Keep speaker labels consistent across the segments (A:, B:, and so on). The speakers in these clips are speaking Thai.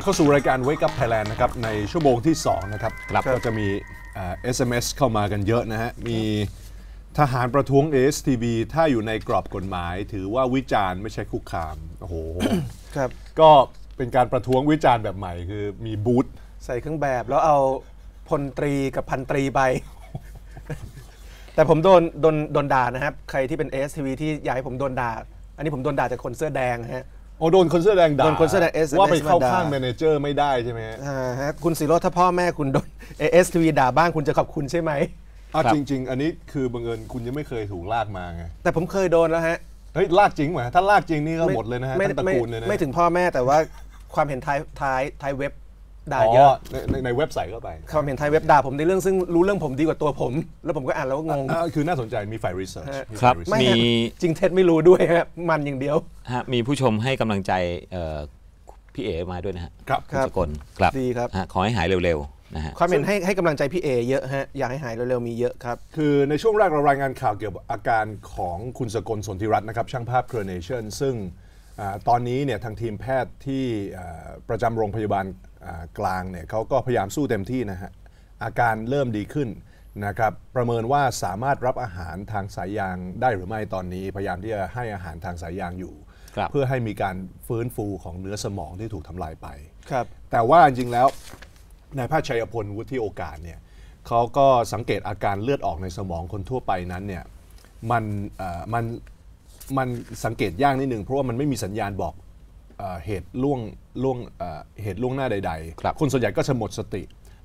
A: กลับเข้าสู่รายการ Wake Up Thailand นะครับในชั่วโมงที่2นะครับ
B: ครับ
A: ก็จะมีเอ่อ SMS เข้ามากันเยอะนะฮะ มีทหารประท้วง ASTV ถ้าอยู่ในกรอบกฎหมาย ถือว่าวิจารณ์ไม่ใช่คุกคาม โอ้โห
C: ครับ
A: ก็เป็นการประท้วงวิจารณ์แบบใหม่คือมีบูธ
C: ใส่เครื่องแบบแล้วเอาพลตรีกับพันตรีไป แต่ผมโดนโดนโดนด่านะครับ ใครที่เป็น ASTV ที่อยากให้ผมโดนด่า อันนี้ผมโดนด่าจากคนเสื้อแดงฮะ
A: โอ้โดนคนเสื้อแดงด่า
C: โดนคนเสื้อแดง SMS
A: ว่าไปเข้า
C: มาด่า
A: ข้างแมเนเจอร์ไม่ได้ใช่ไหมฮะ
C: อ่าฮะคุณสิโรธถ้าพ่อแม่คุณโดน ASTV ด่าบ้างคุณจะขอบคุณใช่ไหม
A: อะ
B: ครับ
A: จริง ๆ อันนี้คือบังเอิญคุณยังไม่เคยถูกลากมาไง
C: แต่ผมเคยโดนแล้วฮะ
A: เฮ้ยลากจริงไหมถ้าลากจริงนี่ก็
C: ไห
A: มดเลยนะฮะ
C: ไม่
A: ทั้งตระ
C: ไม่
A: กูลเลยนะ
C: ไม่ถึงพ่อแม่แต่ว่าความเห็นท้ายท้ายท้ายเว็บ ด่า
A: อ๋อ
C: เยอะ
A: ในในในเว็บไซต์เข้าไป
C: ความเห็นท้ายเว็บด่าผมในเรื่องซึ่งรู้เรื่องผมดีกว่าตัวผม แล้วผมก็อ่านแล้วก็งง
A: อ่าคือน่าสนใจมีฝ่ายรีเสิร์ช
C: ฮะ
B: ครับ
C: ไม่
B: มี
C: ฮะจริงเท็จไม่รู้ด้วยฮะมันอย่างเดียว
B: ฮะมีผู้ชมให้กำลังใจเอ่อพี่เอ๋มาด้วยนะฮะ
A: ครับ
C: ครับ
B: ณสกลครับ
C: ดีครับ
B: ฮะขอให้หายเร็วๆนะฮะ
C: ความเห็นให้ให้กำลังใจพี่เอเยอะฮะอยากให้หายเร็วๆมีเยอะครับ
A: คือในช่วงแรกเรารายงานข่าวเกี่ยวกับอาการของคุณสกลสนธิรัตน์นะครับ ช่างภาพเครือเนชั่นซึ่งอ่าตอนนี้เนี่ยทางทีมแพทย์ที่อ่าประจำโรงพยาบาลอ่า กลางเนี่ยเขาก็พยายามสู้เต็มที่นะฮะอาการเริ่มดีขึ้นนะครับประเมินว่าสามารถรับอาหารทางสายยางได้หรือไม่ตอนนี้ พยายามที่จะให้อาหารทางสายยางอยู่
B: ครับ
A: เพื่อให้มีการฟื้นฟูของเนื้อสมองที่ถูกทำลายไป
C: ครับ
A: แต่ว่าจริงๆแล้วนายแพทย์ชัยพลวุฒิโอกาสเนี่ยเขาก็สังเกตอาการเลือดออกในสมองคนทั่วไปนั้นเนี่ยมันเอ่อมันมันสังเกตยากนิดนึงเพราะว่ามันไม่มีสัญญาณบอก เอ่อเหตุล่วงล่วงเอ่อเหตุล่วงหน้าใด
B: ครับ
A: คนส่วนใหญ่ก็จะหมดสติ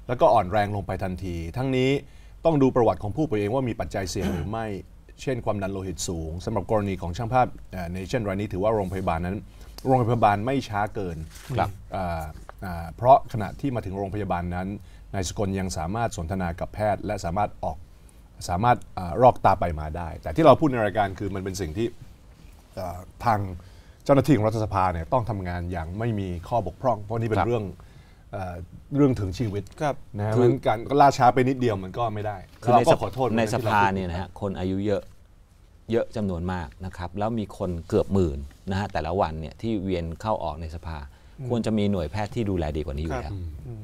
A: แล้วก็อ่อนแรงลงไปทันที ทั้งนี้ต้องดูประวัติของผู้ป่วยเองว่ามีปัจจัยเสี่ยงหรือไม่ เช่นความดันโลหิตสูงสำหรับกรณีของช่างภาพในเช่นรายนี้ถือว่าโรงพยาบาลนั้น โรงพยาบาลไม่ช้าเกิน
B: ครับ
A: อ่าอ่าเพราะขณะที่มาถึงโรงพยาบาลนั้นนายสกลยังสามารถสนทนากับแพทย์ และสามารถออกสามารถอารอกตาไปมาได้ แต่ที่เราพูดในรายการคือมันเป็นสิ่งที่เอ่อทาง เจ้าหน้าที่ของรัฐสภาเนี่ยต้องทำงานอย่างไม่มีข้อบกพร่อง เพราะนี่เป็
B: ครั
A: น
B: บ
A: เรื่องเอ่อเรื่องถึงชีวิต
C: ครับ
A: นะฮะ
B: คือ
A: มันการก็ล่าช้าไปนิดเดียวมันก็ไม่ได้
B: คือ
A: เรา
B: ใน
A: ก็
B: ส
A: ขอโทษ
B: ในส
A: ที่เร
B: ภา
A: พูด
B: เนี่ยนะฮะคนอายุเยอะเยอะจำนวนมากนะครับ แล้วมีคนเกือบหมื่นนะฮะแต่ละวันเนี่ยที่เวียนเข้าออกในสภา ควรจะมีหน่วยแพทย์ที่ดูแลดีกว่านี้อยู่แล้ว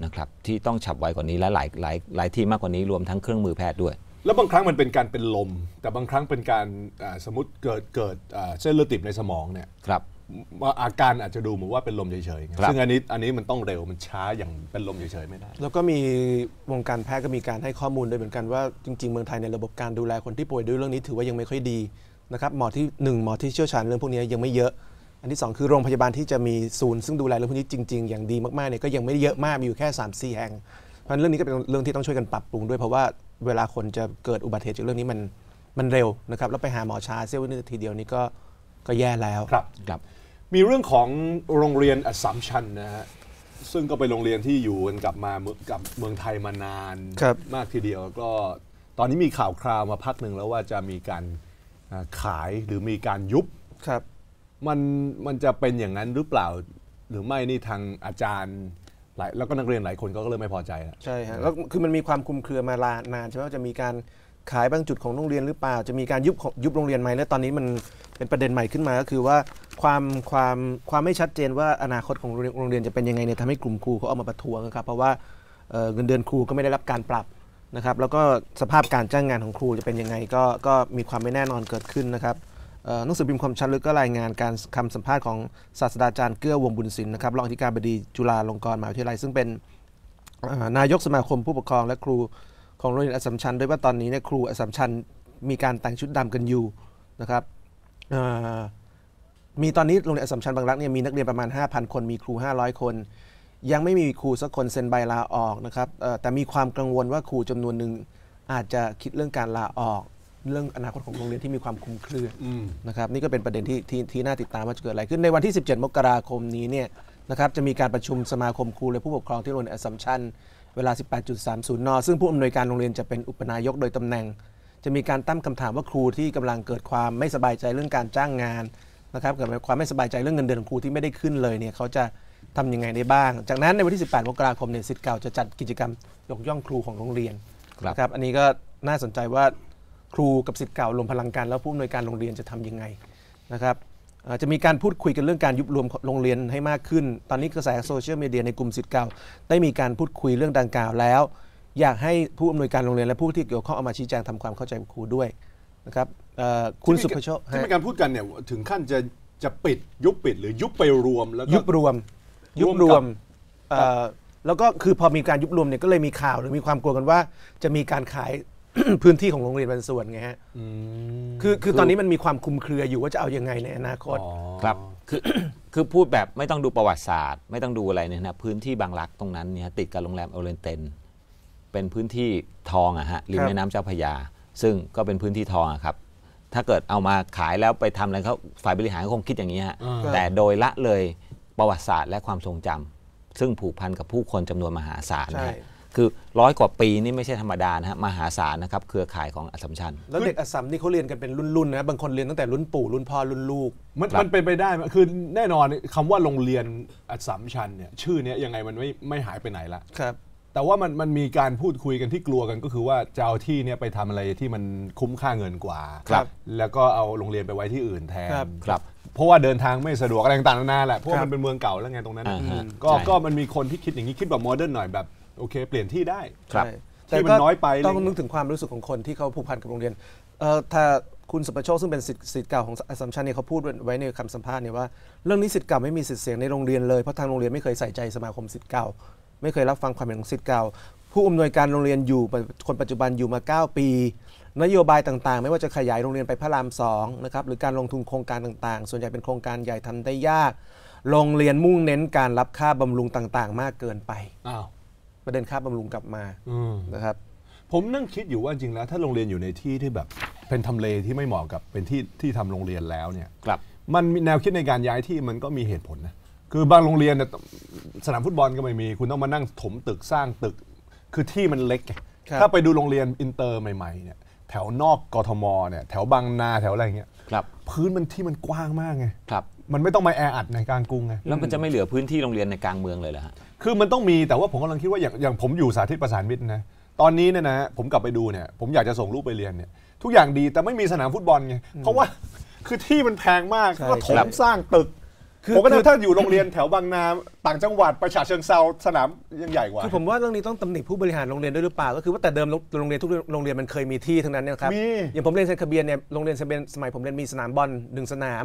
B: นะครับที่ต้องฉับไวกว่านี้และหลายหลายหลายที่มากกว่านี้รวมทั้งเครื่องมือแพทย์ด้วย
A: แล้วบางครั้งมันเป็นการเป็นลม แต่บางครั้งเป็นการอ่าสมมติเกิดเกิดอ่าเส้นเลือดตีบในสมองเนี่ย
B: ครับ
A: ว่าอาการอาจจะดูเหมือนว่าเป็นลมเฉยๆไง
B: ครับ
A: ซึ่งอันนี้อันนี้มันต้องเร็วมันช้าอย่างเป็นลมเฉยๆไม่ได้
C: แล้วก็มีวงการแพทย์ก็มีการให้ข้อมูลด้วยเหมือนกันว่าจริงๆเมืองไทยในระบบการดูแลคนที่ป่วยด้วยเรื่องนี้ถือว่ายังไม่ค่อยดีนะครับหมอที่หนึ่งหมอที่เชี่ยวชาญเรื่องพวกนี้ยังไม่เยอะ อันที่สองคือโรงพยาบาลที่จะมีศูนย์ซึ่งดูแลเรื่องพวกนี้จริง ๆ อย่างดีมากๆเนี่ยก็ยังไม่ได้เยอะมากมีอยู่แค่3ามสี่แห่งเพ ราะฉะนั้นเรื่องนี้ก็เป็นเรื่องที่ต้องช่วยกันปรับปรุงด้วยเพราะว่าเวลาคนจะเกิดอุบัติเหตุจากเรื่องนี้มันมันเร็วนะครับแล้วไปหาหมอช้าเสี้ยววินาทีเดียวนี่ก็ก็แย่แล้ว
A: ครับ
B: ครับ
A: มีเรื่องของโรงเรียนอัสสัมชัญนะฮะซึ่งก็เป็นโรงเรียนที่อยู่กันกับมาเมืองกับเมืองไทยมานาน
C: ครับ
A: มากทีเดียวก็ตอนนี้มีข่าวคราวมาพักหนึ่งแล้วว่าจะมีการอ่าขายหรือมีการยุบ
C: ครับ
A: มันมันจะเป็นอย่างนั้นหรือเปล่า หรือไม่นี่ทางอาจารย์ หลายแล้วก็นักเรียนหลายคนก็เริ่มไม่พอใจแล้ว
C: ใช่ฮะแล้วคือมันมีความคลุมเครือมาลานานใช่ไหมว่าจะมีการขายบางจุดของโรงเรียนหรือเปล่า จะมีการยุบของยุบโรงเรียนไหมและตอนนี้มันเป็นประเด็นใหม่ขึ้นมาก็คือว่าความความความไม่ชัดเจนว่าอนาคตของโรงเรียนจะเป็นยังไงเนี่ยทำให้กลุ่มครูเขาออกมาประท้วงนะครับเพราะว่าเงินเดือนครูก็ไม่ได้รับการปรับนะครับ แล้วก็สภาพการจ้างงานของครูจะเป็นยังไงก็ก็มีความไม่แน่นอนเกิดขึ้นนะครับ หนังสือพิมพ์ความชัดลึกก็รายงานการคำสัมภาษณ์ของศาสตราจารย์เกื้อวงบุญศิลป์นะครับรองอธิการบดีจุฬาลงกรณ์มหาวิทยาลัยซึ่งเป็นนายกสมาคมผู้ปกครองและครูของโรงเรียนอัสสัมชัญด้วยว่าตอนนี้เนี่ยครูอัสสัมชัญมีการแต่งชุดดำกันอยู่นะครับมีตอนนี้โรงเรียนอัสสัมชัญบางรักเนี่ยมีนักเรียนประมาณ 5,000 คนมีครู 500 คน ยังไม่มีครูสักคนเซ็นใบลาออกนะครับแต่มีความกังวลว่าครูจำนวนหนึ่งอาจจะคิดเรื่องการลาออก เรื่องอนาคตของโรงเรียนที่มีความคลุมเครืออ
A: ม
C: นะครับนี่ก็เป็นประเด็นที่ที่ที่น่าติดตามว่าจะเกิดอะไรขึ้นในวันที่ 17 มกราคมนี้เนี่ยนะครับจะมีการประชุมสมาคมครูและผู้ปกครองที่โรงเรียนอัสสัมชัญเวลา 18.30 น ซึ่งผู้อำนวยการโรงเรียนจะเป็นอุปนายกโดยตำแหน่ง จะมีการตั้งคำถามว่าครูที่กำลังเกิดความไม่สบายใจเรื่องการจ้างงานนะครับเกิดความไม่สบายใจเรื่องเงินเดือนของครูที่ไม่ได้ขึ้นเลยเนี่ยเขาจะทำยังไงได้บ้าง จากนั้นในวันที่ 18 มกราคมเนี่ยสิทธิ์เก่าจะจัดกิจกรรมยกย่องครูของโรงเรียน
B: ครับ
C: นะครับอันนี้ก็น่าสนใจว่า ครูกับสิทธิ์เก่ารวมพลังกันแล้วผู้อำนวยการโรงเรียนจะทำยังไงนะครับเอ่อจะมีการพูดคุยกันเรื่องการยุบรวมโรงเรียนให้มากขึ้น ตอนนี้กระแสโซเชียลมีเดียในกลุ่มสิทธิ์เก่า ได้มีการพูดคุยเรื่องดังกล่าวแล้ว อยากให้ผู้อำนวยการโรงเรียนและผู้ที่เกี่ยวข้องเอามาชี้แจงทำความเข้าใจกับครูด้วยนะครับเอ่อคุณสุภโชค
A: ที่
C: ฮะ
A: มีการพูดกันเนี่ยถึงขั้นจะจะปิดยุบปิดหรือยุบไปรวมแล้วก็
C: ยุบรวมยุบรวม
A: รวมกับ
C: เอ่อแล้วก็คือพอมีการยุบรวมเนี่ยก็เลยมีข่าวหรือมีความกลัวกันว่า จะมีการขาย พื้นที่ของโรงเรียนบางส่วนไงฮะคือคือตอนนี้มันมีความคลุมเครืออยู่ว่าจะเอายังไงในอนาคต
A: อ๋อ
B: ครับคือคือพูดแบบไม่ต้องดูประวัติศาสตร์ ไม่ต้องดูอะไรเนี่ยนะพื้นที่บางรักตรงนั้นเนี่ยติดกับโรงแรมโอเรนเตนเป็นพื้นที่ทองอะฮะริม
C: ครับ
B: แม่น้ำเจ้าพระยา ซึ่งก็เป็นพื้นที่ทองอะครับ ถ้าเกิดเอามาขายแล้วไปทำอะไรเขาฝ่ายบริหารก็คงคิดอย่างนี้ฮะ
A: อ่า
B: แต่โดยละเลยประวัติศาสตร์และความทรงจำซึ่งผูกพันกับผู้คนจำนวนมหาศาลนะ
C: ใช่
B: ฮะ คือร้อยกว่าปีนี่ไม่ใช่ธรรมดานะฮะมหาศาลนะครับเครือข่ายของอัสสัมชัญ
C: แล้วเด็กอัสสัมนี่เขาเรียนกันเป็นรุ่นๆนะบางคนเรียนตั้งแต่รุ่นปู่รุ่นพ่อรุ่นลูก
A: มัน
B: ครับ
A: มันเป็นไปได้ไหมคือแน่นอนคำว่าโรงเรียนอัสสัมชัญเนี่ยชื่อเนี้ยยังไงมันไม่ไม่หายไปไหนละ
C: ครับ
A: แต่ว่ามันมันมีการพูดคุยกันที่กลัวกันก็คือว่าจะเอาที่เนี่ยไปทำอะไรที่มันคุ้มค่าเงินกว่า
C: ครับ
A: แล้วก็เอาโรงเรียนไปไว้ที่อื่นแทน
C: ครับ
B: ครับ
A: เพราะว่าเดินทางไม่สะดวกอะไรต่างๆนานาแหละเพราะว่า
C: ครับ
A: มันเป็นเมืองเก่าแล้วไงตรงนั้น
B: อ่าฮะ
A: ก็
B: ใช่
A: ก็มันมีคนที่คิดอย่างนี้คิดแบบโมเดิร์นหน่อยแบบ โอเค เปลี่ยนที่ได้
B: ครับ
C: ใช่
A: ที่มัน
C: ก็
A: น้อยไป
C: ต้อง
A: อะไรเงี้ย
C: นึกถึงความรู้สึกของคนที่เขาผูกพันกับโรงเรียนเอ่อถ้าคุณสุประโชคซึ่งเป็นสิทธิ์สิทธิ์เก่าของอัสสัมชัญเนี่ยเขาพูดไว้ในคำสัมภาษณ์เนี่ยว่าเรื่องนี้สิทธิ์เก่าไม่มีสิทธิ์เสียงในโรงเรียนเลยเพราะทางโรงเรียนไม่เคยใส่ใจสมาคมสิทธิ์เก่า ไม่เคยรับฟังความเห็นของสิทธิ์เก่า ผู้อำนวยการโรงเรียนอยู่คนปัจจุบันอยู่มา 9 ปี นโยบายต่างๆ ไม่ว่าจะขยายโรงเรียนไปพระรามสองนะครับหรือการลงทุนโครงการต่างๆ ส่วนใหญ่เป็นโครงการใหญ่ทำได้ยาก โรงเรียนมุ่งเน้นการรับค่าบำรุงต่างๆ มากเกินไป
A: อ้าว
C: ประเด็นค่าบำรุงกลับมา
A: อืม
C: นะครับ
A: ผมนั่งคิดอยู่ว่าจริงแล้ว ถ้าโรงเรียนอยู่ในที่ที่แบบเป็นทำเลที่ไม่เหมาะกับเป็นที่ที่ทำโรงเรียนแล้วเนี่ย
B: ครับ
A: มันมีแนวคิดในการย้ายที่มันก็มีเหตุผลนะคือบางโรงเรียนเนี่ยสนามฟุตบอลก็ไม่มี คุณต้องมานั่งถมตึกสร้างตึก คือที่มันเล็กไง
C: ครับ
A: ถ้าไปดูโรงเรียนอินเตอร์ใหม่ๆเนี่ยแถวนอกกทมเนี่ยแถวบางนาแถวอะไรอย่างเงี้ย
B: ครับ
A: พื้นมันที่มันกว้างมากไง
B: ครับ
A: มันไม่ต้องมาแออัดในกลางกรุงไง
B: แล้วมันจะไม่เหลือพื้นที่โรงเรียนในกลางเมืองเลยเหรอฮะ
A: คือมันต้องมีแต่ว่าผมกำลังคิดว่าอย่างอย่างผมอยู่สาธิตประสานมิตรนะตอนนี้เนี่ยนะผมกลับไปดูเนี่ยผมอยากจะส่งลูกไปเรียนเนี่ยทุกอย่างดีแต่ไม่มีสนามฟุตบอลไงเพราะว่าคือที่มันแพงมาก
C: ใช่
A: ก็ถ
C: ครั
A: ม
C: บ
A: สร้างตึก
C: คือ
A: ผมก็
C: คื
A: นึ
C: อ
A: กถ้าอยู่โรงเรียนแถวบางนาต่างจังหวัดประชาเชิงเซาสนามยังใหญ่กว่า
C: คือผมว่าเรื่องนี้ต้องตำหนิผู้บริหารโรงเรียนด้วยหรือเปล่า ก็คือว่าแต่เดิมโรงเรียนทุกโรงเรียนมันเคยมีที่ทั้งนั้นเนยนะครับ
A: มี
C: อย่างผมเรียนเซนต์คาเบรียลเนี่ยโรงเรียนเซนต์คาเบรียลสมัยผมเรียนมีสนามบอลหนึ่งสนาม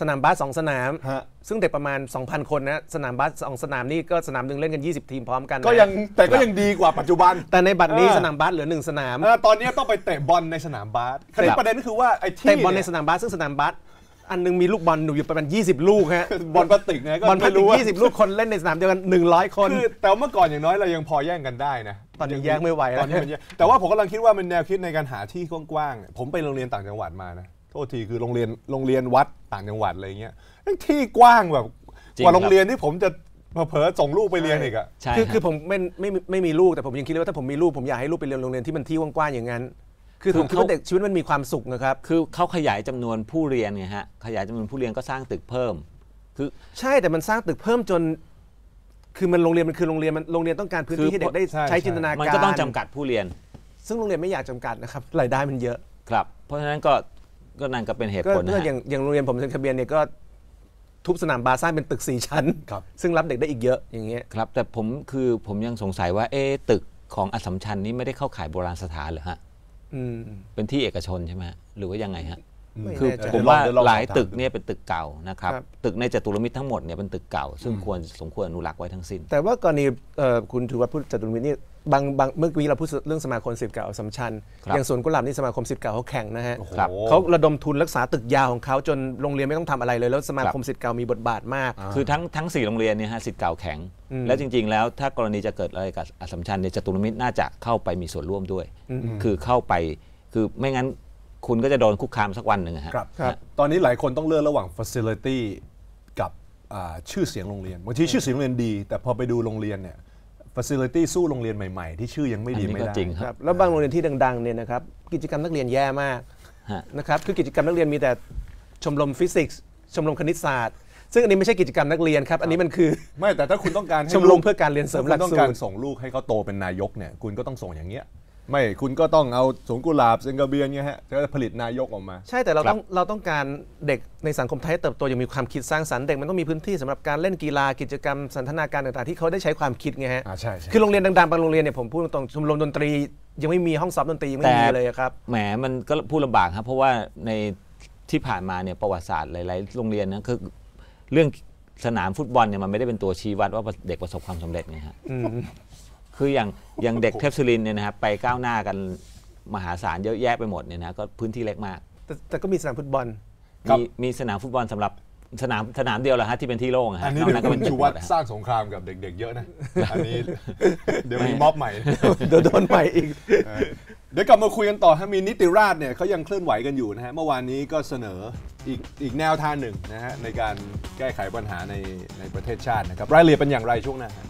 C: สนามบาสสองสนาม
A: ฮะ
C: ซึ่งเด็กประมาณ 2,000 คนนะสนามบาสสองสนามนี่ก็สนามหนึ่งเล่นกัน 20 ทีมพร้อมกันนะ
A: ก็ยังแต่ก็ยังดีกว่าปัจจุบัน
C: แต่ในบัดนี้
A: เออ
C: สนามบาสเหลือหนึ่งสนาม
A: เออตอนนี้ต้องไปเตะบอลในสนามบาสคราวนี้
B: ครับ
A: ประเด็นก็คือว่าไอ้ที่
C: เตะบอลใน
A: เย
C: สนามบาสซึ่งสนามบาสอันหนึงมีลูกบอลอยู่ประมาณ 20 ลูกฮะ
A: บอลพลาสติกไงก็
C: บอลพลาสติก
A: ไม่
C: ติก
A: รู้ว่า
C: 20ลูกคนเล่นในสนามเดียวกัน 100 คน
A: คือแต่ว่าเมื่อก่อนอย่างน้อยเรายังพอแย่งกันได้นะ
C: ตอนนี้แย่งไม่ไหวแล้ว
A: ตอนนี้มันแย่งแต่ว่าผมกำลังคิดว่ามันแนวคิดในการหาที่กว้างๆเนี่ยผมไปโรงเรียนต่างจังหวัดมานะ โทษทีคือโรงเรียนโรงเรียนวัดต่างจังหวัดอะไรเงี้ยแม่งที่กว้างแบบ
B: จริง
A: กว่าโร
B: ค
A: ง
B: รับ
A: เรียนที่ผมจะเผลอๆส่งลูกไปเรียนอีกอะ
B: ใช่
C: คือ
B: ฮะ
C: คือผมไม่ไม่ไม่ไม่มีลูกแต่ผมยังคิดเลยว่าถ้าผมมีลูกผมอยากให้ลูกไปเรียนโรงเรียนที่มันที่กว้างๆอย่างนั้น คือ
B: คือ
C: ผมคิดว่า
B: เขา
C: เด็กชีวิตมันมีความสุขนะครับ
B: คือเขาขยายจำนวนผู้เรียนไงฮะขยายจำนวนผู้เรียนก็สร้างตึกเพิ่ม คือ
C: ใช่แต่มันสร้างตึกเพิ่มจน คือมันโรงเรียนมันคือโรงเรียนมันโรงเรียนต้องการพื้นที่ให้เด็กได้
A: ใช่
C: ใช้
A: ใช่
C: จินตนาการ
B: มันก็ต้องจำกัดผู้เรียน
C: ซึ่งโรงเรียนไม่อยากจำกัดนะครับรายได้มันเยอะ
B: ครับ เพราะฉะนั้นก็ ก็นั่นก็เป็นเหตุ
C: ก็
B: ผลนะ
C: ก็
B: ฮะ
C: อย่างอย่างโรงเรียนผมเซนคาเบียนเนี่ยก็ทุบสนามบาสสร้างเป็นตึกสี่ชั้น
A: ครับ
C: ซึ่งรับเด็กได้อีกเยอะอย่างเงี้ย
B: ครับ แต่ผมคือผมยังสงสัยว่าเอ๊ะตึกของอัสสัมชัญนี้ไม่ได้เข้าข่ายโบราณสถานเหรอฮะ
C: อืม
B: เป็นที่เอกชนใช่ไหมฮะหรือว่ายังไงฮะ
C: ไม่
B: คือ
C: แน่ใจ
B: ผมว่า
A: เดี๋ยวลอง
B: หลาย
A: สอบถาม
B: ตึกเนี่ยเป็นตึกเก่านะครับ
C: ครับ
B: ตึกในจตุรมิตรทั้งหมดเนี่ยเป็นตึกเก่า ซึ่งควรสมควรอนุรักษ์ไว้ทั้งสิ้น
C: แต่ว่ากรณีเอ่อคุณถือว่าพูดจตุรมิตรนี่ บางบางเมื่อกี้เราพูดเรื่องสมาคมสิทธิ์เก่าอัสสัมชัญ
B: ครับ
C: อย่างสวนกุหลาบนี่สมาคมสิทธิ์เก่าเขาแข่งนะฮะ
A: โอ้โห
B: ครับ
C: เขาระดมทุนรักษาตึกยาวของเขาจนโรงเรียนไม่ต้องทำอะไรเลย แล้วสมาคมสิทธิ์เก่ามีบทบาทมาก
B: คือทั้งทั้งสี่โรงเรียนเนี่ยฮะสิทธิ์เก่าแข็ง
C: อืม
B: แล้วจริง ๆ แล้วถ้ากรณีจะเกิดอะไรกับอัสสัมชัญเนี่ยจตุรมิตรน่าจะเข้าไปมีส่วนร่วมด้วย คือเข้าไปคือไม่งั้นคุณก็จะโดนคุกคามสักวันหนึ่งอะฮะ
A: ครับ
C: ครับ
A: ตอนนี้หลายคนต้องเลือกระหว่าง facility กับอ่าชื่อเสียงโรงเรียนบางทีชื่อเสียงโรงเรียนดี แต่พอไปดูโรงเรียนเนี่ย facility สู้โรงเรียนใหม่ๆ ที่ชื่อยังไม่ดี
B: อันนี้
A: ไม่
B: ก็
A: ได้
B: จริง
C: ครับแล้วบางโรงเรียนที่ดังๆเนี่ยนะครับกิจกรรมนักเรียนแย่มาก
B: ฮะ
C: นะครับคือกิจกรรมนักเรียนมีแต่ชมรมฟิสิกส์ชมรมคณิตศาสตร์ซึ่งอันนี้ไม่ใช่กิจกรรมนักเรียนครับ อันนี้มันคือ
A: ไม่แต่ถ้าคุณต้องการให้
C: ชมรม
A: ลูก
C: เพื่อการเรียนเสริม
A: ถ้า
C: หลัก
A: คุณต้อง
C: สู
A: การ
C: ตร
A: ส่งลูกให้เขาโตเป็นนายกเนี่ยคุณก็ต้องส่งอย่างเงี้ย ไม่คุณก็ต้องเอาสวนกุหลาบเซนกาเบียนเงี้ยฮะจะผลิตนายกออกมา
C: ใช่แต่เรา
B: ครับ
C: ต้องเราต้องการเด็กในสังคมไทยให้เติบโตอย่างมีความคิดสร้างสรรค์เด็กมันต้องมีพื้นที่สำหรับการเล่นกีฬากิจกรรมสันทนาการต่างๆ ที่เขาได้ใช้ความคิดไงฮะ
A: อ่าใช่ใช่
C: คือโรงเรียนดังๆบางโรงเรียนเนี่ยผมพูดตรงๆชมรมดนตรี ยังไม่มีห้องซ้อมดนตรียังไม่มีเลยอะครับ
B: แหมมันก็พูดลำบากครับเพราะว่าในที่ผ่านมาเนี่ยประวัติศาสตร์หลายๆ โรงเรียนนะคือเรื่องสนามฟุตบอลเนี่ยมันไม่ได้เป็นตัวชี้วัดว่าเด็กประสบความสำเร็จไงฮะ คืออย่างอย่างเด็กเทพศิรินทร์เนี่ยนะครับไปก้าวหน้ากันมหาศาลเยอะแยะไปหมดเนี่ยนะก็พื้นที่เล็กมาก
C: แต่แต่ก็มีสนามฟุตบอล
A: ครับ
B: มีมีสนามฟุตบอลสำหรับสนามสนามเดียวเหรอฮะที่เป็นที่โล่งอะฮะ
A: อันนี้
B: นอก
A: เดี๋ย
B: นั้น
A: ว
B: ก็
A: คุ
B: เป็
A: ณ
B: น
A: ชู
B: จุดหม
A: วัฒ
B: ด
A: น์
B: อะฮะ
A: สร้างสงครามกับเด็ก ๆ เยอะนะ อันนี้ เดี๋ยวมีม็อบใหม่
C: เดี๋ยวโดนใหม่อีก
A: เดี๋ยวกลับมาคุยกันต่อถ้ามีนิติราษฎร์เนี่ยเขายังเคลื่อนไหวกันอยู่นะฮะ เมื่อวานนี้ก็เสนออีกอีกแนวทางหนึ่งนะฮะในการแก้ไขปัญหาในในประเทศชาตินะครับ รายละเอียดเป็นอย่างไรช่วงหน้าฮะ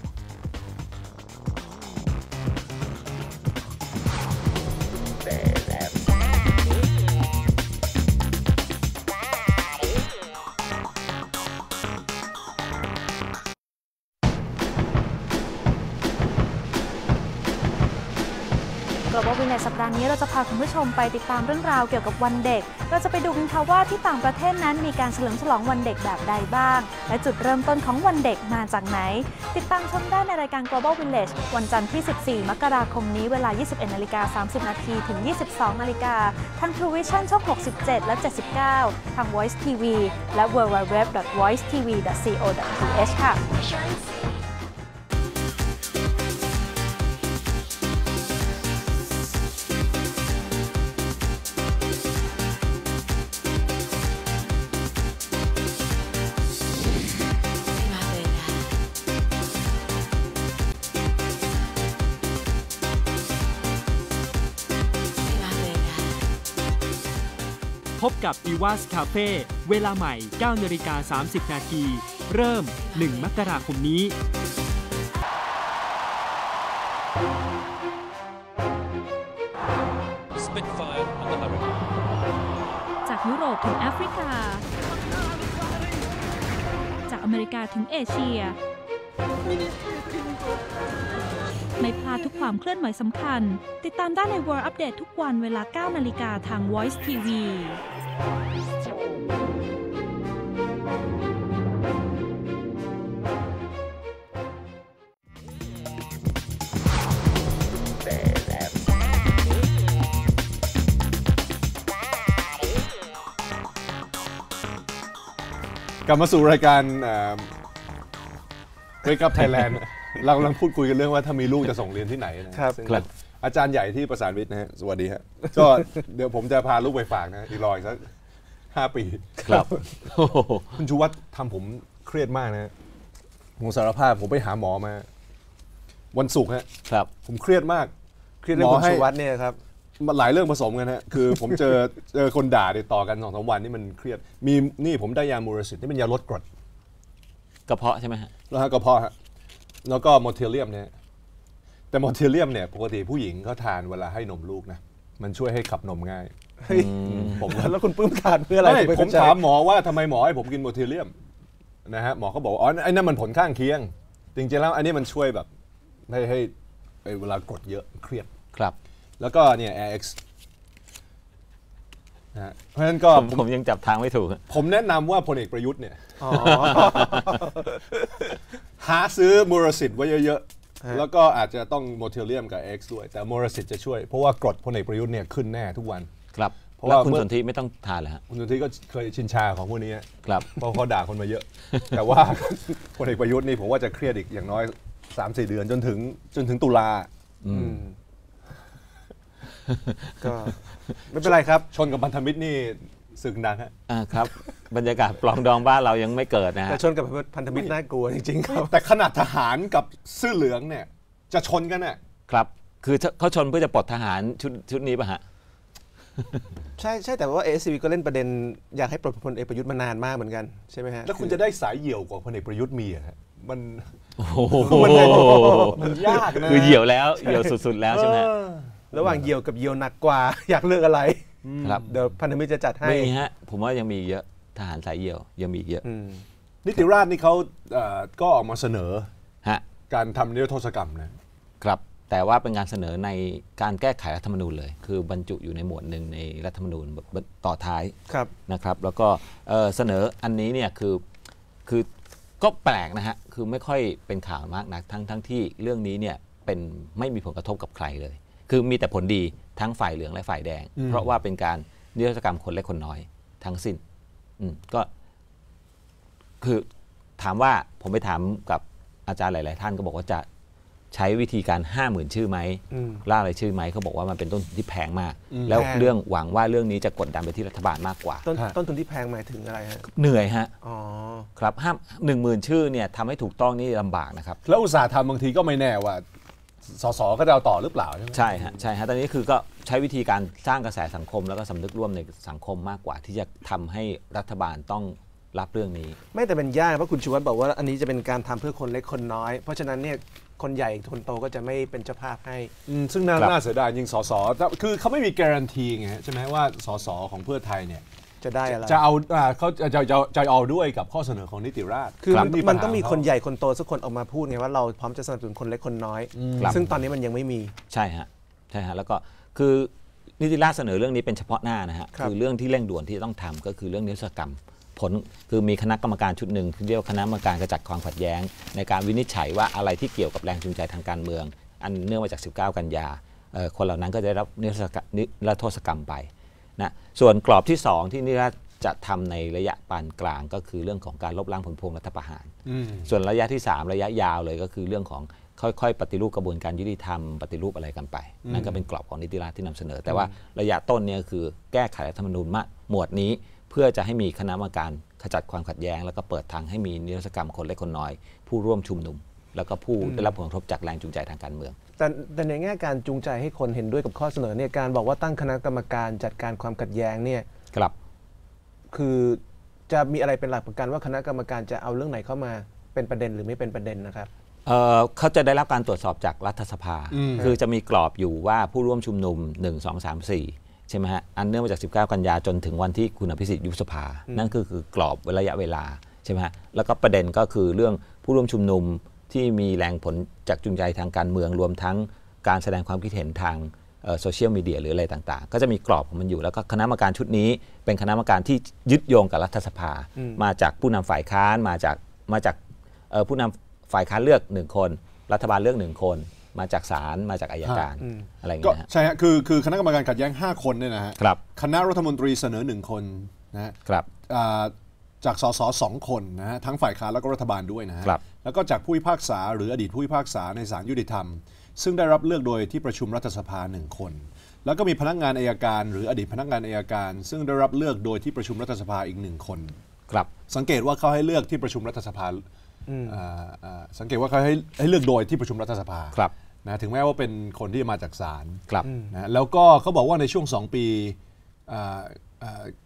D: ห์นี้เราจะพาคุณผู้ชมไปติดตามเรื่องราวเกี่ยวกับวันเด็ก เราจะไปดูกันค่ะว่าที่ต่างประเทศนั้นมีการเฉลิมฉลองวันเด็กแบบใดบ้าง และจุดเริ่มต้นของวันเด็กมาจากไหน ติดตามชมได้ในรายการ Global Village วันจันทร์ที่ 14 มกราคมนี้เวลา 21นาฬิกา30 นาทีถึง 22นาฬิกาทาง True Vision ช่อง 67 และ 79 ทาง Voice TV และ www.voicetv.co.th ค่ะ
E: บกับ i w a s Cafe เวลาใหม่ 9นาฬิกา30 นาที เริ่ม 1 มกราคมนี้
F: Spitfire and the Hurricane.
G: จากยุโรปถึงแอฟริกา จากอเมริกาถึงเอเชีย ไม่พลาดทุกความเคลื่อนไหวสำคัญ ติดตามได้ใน World Update ทุกวันเวลา 9 นาฬิกาทาง Voice TV
A: บมาสู่รายการเ Wake Up Thailand เรากำลังพูดคุยกันเรื่องว่าถ้ามีลูกจะส่งเรียนที่ไหนนะครับซึ่ง
B: ครับ
A: อาจารย์ใหญ่ที่ประสานวิทย์นะฮะสวัสดีฮะก็เดี๋ยวผมจะพาลูกไปฝากนะฮะอีกรออีกสักห้าปี
B: ครับโอ้โห
A: คุณชูวัฒน์ทำผมเครียดมากนะฮะผมสารภาพผมไปหาหมอมา วันศุกร์ฮะ
B: ครับ
A: ผมเครียดมาก
C: เครียดเรื่อง
A: หม
C: คุ
A: อ
C: ณ
A: ให้
C: ชูวัฒน์เนี่ยครับ
A: มันหลายเรื่องผสมกันฮะ คือผมเจอเจอคนด่าติดต่อกันสองสามวันนี่มันเครียด มีนี่ผมได้ยา Miracid นี่เป็นยาลดกรด
B: กระเพาะใช่ไหมฮะ
A: แล้วฮะกระเพาะฮะ แล้วก็ Motilium เนี่ย แต่ Motilium เนี่ยปกติผู้หญิงเขาทานเวลาให้นมลูกนะ มันช่วยให้ขับนมง่าย
C: เฮ้ย
A: ผมก็
C: แล้วคุณปลื้มทานเพื่ออะไร
A: ไม่
C: ไม่
A: ผม
C: เข้าใจ
A: ถามหมอว่าทำไมหมอให้ผมกิน Motilium นะฮะหมอเขาบอกว่าอ๋อไอ้นั่นมันผลข้างเคียง จริงๆแล้วอันนี้มันช่วยแบบให้ให้ให้เวลากดเยอะเครียด
B: ครับ
A: แล้วก็เนี่ย Air-X นะฮะเพราะฉะนั้นก็
B: ผม
A: ผม
B: ผมยังจับทางไม่ถูก
A: ผมแนะนำว่าพลเอกประยุทธ์เนี่ย
C: อ๋อ
A: หาซื้อ Miracid ไว้เยอะๆ แล้วก็อาจจะต้อง Motilium กับ Air-X ด้วย แต่ Miracid จะช่วย เพราะว่ากรดพลเอกประยุทธ์เนี่ยขึ้นแน่ทุกวัน
B: ครับ
A: เพราะ
B: แล้ว
A: ว่า
B: คุณ
A: เมื่อ
B: สนธิไม่ต้องทานเลยฮะ
A: คุณสนธิก็เคยชินชาของพวกนี้
B: ครับ
A: เพราะเขาด่าคนมาเยอะ แต่ว่า พลเอกประยุทธ์นี่ผมว่าจะเครียดอีกอย่างน้อย 3-4 เดือนจนถึงจนถึงตุลา
C: ก็ไม่เป็นไรครับ
A: ชนกับพันธมิตรนี่ศึกหนักฮะ
B: อ่าครับ บรรยากาศปลองดองบ้านเรายังไม่เกิดนะ
C: แต่
B: ฮะ
C: ชนกับพันธมิตรน่ากลัวจริงๆครับ
A: แต่ขนาดทหารกับเสื้อเหลืองเนี่ย จะชนกันน่ะ
B: ครับ คือเขาชนเพื่อจะปลดทหารชุดชุดนี้ป่ะฮะ
C: ใช่ใช่แต่ว่า ASCV ก็เล่นประเด็นอยากให้ปลดพลเอกประยุทธ์มานานมากเหมือนกันใช่ไหมฮะ
A: แล้วคุณจะได้สายเหี่ยวกว่าพลเอกประยุทธ์มีอะฮะมัน
B: โอ้โห
A: มันมันยากนะ
B: คือเหี่ยวแล้วเหี่ยวสุดๆแล้วใช่ไหมฮะ
A: เออ
C: ระหว่างเหยี่ยวกับเหยี่ยวหนักกว่า อยากเลือกอะไร
B: ครับ
C: เดี๋ยวพันธมิตรจะจัดให้
B: มีฮะ ผมว่ายังมีเยอะทหารสายเหี่ยวยังมีอีกเยอะ
C: อืม
A: นิติราษฎร์นี่เขาเอ่อก็ออกมาเสนอ
B: ฮะ
A: การทำนิรโทษกรรมนะ
B: ครับแต่ว่าเป็นการเสนอในการแก้ไขรัฐธรรมนูญเลย คือบรรจุอยู่ในหมวดหนึ่งในรัฐธรรมนูญแบบต่อท้าย
C: ครับ
B: นะครับ แล้วก็เอ่อเสนออันนี้เนี่ยคือคือก็แปลกนะฮะคือไม่ค่อยเป็นข่าวมากนักทั้งทั้งที่เรื่องนี้เนี่ยเป็นไม่มีผลกระทบกับใครเลย คือมีแต่ผลดีทั้งฝ่ายเหลืองและฝ่ายแดง เพราะว่าเป็นการนิรศกรรมคนเล็กคนน้อยทั้งสิ้นอืมก็ คือถามว่าผมไปถามกับอาจารย์หลาย ๆ ท่านก็บอกว่าจะใช้วิธีการ5 0,000ชื่อไหม
C: อืม
B: ล่ารายชื่อไหมเขาบอกว่ามันเป็นต้นทุนที่แพงมาก
A: อืม
B: แล้ว
C: แพง
B: เรื่องหวังว่าเรื่องนี้จะกดดันไปที่รัฐบาลมากกว่า
C: ต้น
A: ฮะ
C: ต้นทุนที่แพงหมายถึงอะไรฮะ
B: เหนื่อยฮะ
C: อ๋อ
B: ครับห้ามหนึ่งหมื่นชื่อเนี่ยทำให้ถูกต้องนี่ลำบากนะครับ
A: แล้วอุตสาห์ทำบางทีก็ไม่แน่ว่า สสก็จะเอาต่อหรือเปล่าใช่ไหม
B: ใช่ฮะใช่ฮะตอนนี้คือก็ใช้วิธีการสร้างกระแสสังคมแล้วก็สำนึกร่วมในสังคมมากกว่า ที่จะทำให้รัฐบาลต้องรับเรื่องนี้
C: ไม่แต่เป็นยากเพราะคุณชูวัฒน์บอกว่าอันนี้จะเป็นการทำเพื่อคนเล็กคนน้อย เพราะฉะนั้นเนี่ยคนใหญ่คนโตก็จะไม่เป็นเจ้าภาพให้
A: อืมซึ่งน่า
B: ครับ
A: น่าเสียดายจริงสสแต่คือเขาไม่มีการันตีไงฮะใช่ไหมว่าสสของเพื่อไทยเนี่ย
C: จะได้อะไร
A: จะเอาอ่าเขาจะจะจะจะเอาด้วยกับข้อเสนอของนิติราษฎร์
C: คือ
A: รับ
C: มัน
A: ปั
C: มั
A: ญ
C: น
A: หา
C: ต้องมี
A: ข
C: คนใหญ่คนโตสักคนออกมาพูดไงว่าเราพร้อมจะสนับสนุนคนเล็กคนน้อย
B: ครับ
C: ซึ่งตอนนี้มันยังไม่มี
B: ใช่ฮะใช่ฮะแล้วก็คือนิติราษฎร์เสนอเรื่องนี้เป็นเฉพาะหน้านะฮะ
C: ครับ
B: คือเรื่องที่เร่งด่วนที่ต้องทำก็คือเรื่องนิรศกรรม ผลคือมีคณะกรรมการชุดหนึ่งที่เรียกว่าคณะกรรมการกระจัดความขัดแย้ง ในการวินิจฉัยว่าอะไรที่เกี่ยวกับแรงจูงใจทางการเมือง อันเนื่องมาจาก 19 กันยาเอ่อคนเหล่านั้นก็จะได้รับนิรศกรรมนิรโทษกรรมไป นะส่วนกรอบที่ 2 ที่นิราษฎร์จะทำในระยะปานกลางก็คือเรื่องของการลบล้างผลพวงรัฐประหาร
A: อืม
B: ส่วนระยะที่ 3 ระยะยาวเลยก็คือเรื่องของค่อยๆ ปฏิรูปกระบวนการยุติธรรมปฏิรูปอะไรกันไป นั่นก็เป็นกรอบของนิติราษฎร์ที่นำเสนอ แต่ว่าระยะต้นเนี่ยคือแก้ไขรัฐธรรมนูญมาหมวดนี้ เพื่อจะให้มีคณะกรรมการขจัดความขัดแย้ง แล้วก็เปิดทางให้มีนิรศกรรมคนเล็กคนน้อย ผู้ร่วมชุมนุม แล้วก็ผู้ได้รับผลกระทบจากแรงจูงใจทางการเมือง
C: แต่แต่ในแง่การจูงใจให้คนเห็นด้วยกับข้อเสนอเนี่ยการบอกว่าตั้งคณะกรรมการจัดการความขัดแย้งเนี่ย
B: ครับ
C: คือจะมีอะไรเป็นหลักประกันว่าคณะกรรมการจะเอาเรื่องไหนเข้ามาเป็นประเด็นหรือไม่เป็นประเด็นนะครับ
B: เอ่อเขาจะได้รับการตรวจสอบจากรัฐสภา
A: อืม
B: คือจะมีกรอบอยู่ว่าผู้ร่วมชุมนุม 1 2 3 4 ใช่ไหมฮะ อันเนื่องมาจาก 19 กันยาจนถึงวันที่คุณอภิสิทธิ์ยุบสภา นั่นคือคือกรอบระยะเวลา ใช่ไหมฮะ แล้วก็ประเด็นก็คือเรื่องผู้ร่วมชุมนุม ที่มีแรงผลจากจูงใจทางการเมืองรวมทั้งการแสดงความคิดเห็นทางโซเชียลมีเดียหรืออะไรต่างๆ ก็จะมีกรอบของมันอยู่ แล้วก็คณะกรรมการชุดนี้ เป็นคณะกรรมการที่ยึดโยงกับรัฐสภา มาจากผู้นำฝ่ายค้านมาจากมาจากเอ่อผู้นำฝ่ายค้านเลือกหนึ่งคน รัฐบาลเลือกหนึ่งคน มาจากศาลมาจากอายการอะไรอย่าง
A: ก็
B: เงี้ยฮะ
A: ใช่ฮะคือคือคณะกรรมการขัดแย้ง 5 คนเนี่ยนะฮะ
B: ครับ
A: คณะรัฐมนตรีเสนอหนึ่งคนนะฮะ
B: ครับ
A: อ่า จากสสสองคนนะฮะทั้งฝ่ายค้านแล้วก็รัฐบาลด้วยนะฮะ
B: ครับ
A: แล้วก็จากผู้พิพากษาหรืออดีตผู้พิพากษาในศาลยุติธรรม ซึ่งได้รับเลือกโดยที่ประชุมรัฐสภาหนึ่งคน แล้วก็มีพนักงานอายการ หรืออดีตพนักงานอายการ ซึ่งได้รับเลือกโดยที่ประชุมรัฐสภาอีกหนึ่งคน
B: ครับ
A: สังเกตว่าเขาให้เลือกที่ประชุมรัฐสภาอ่าอ่าสังเกตว่าเขาให้ให้เลือกโดยที่ประชุมรัฐสภา
B: ครับ
A: นะถึงแม้ว่าเป็นคนที่มาจากศาล
B: ครับ
A: นะแล้วก็เขาบอกว่าในช่วง 2 ปีอ่าอ่า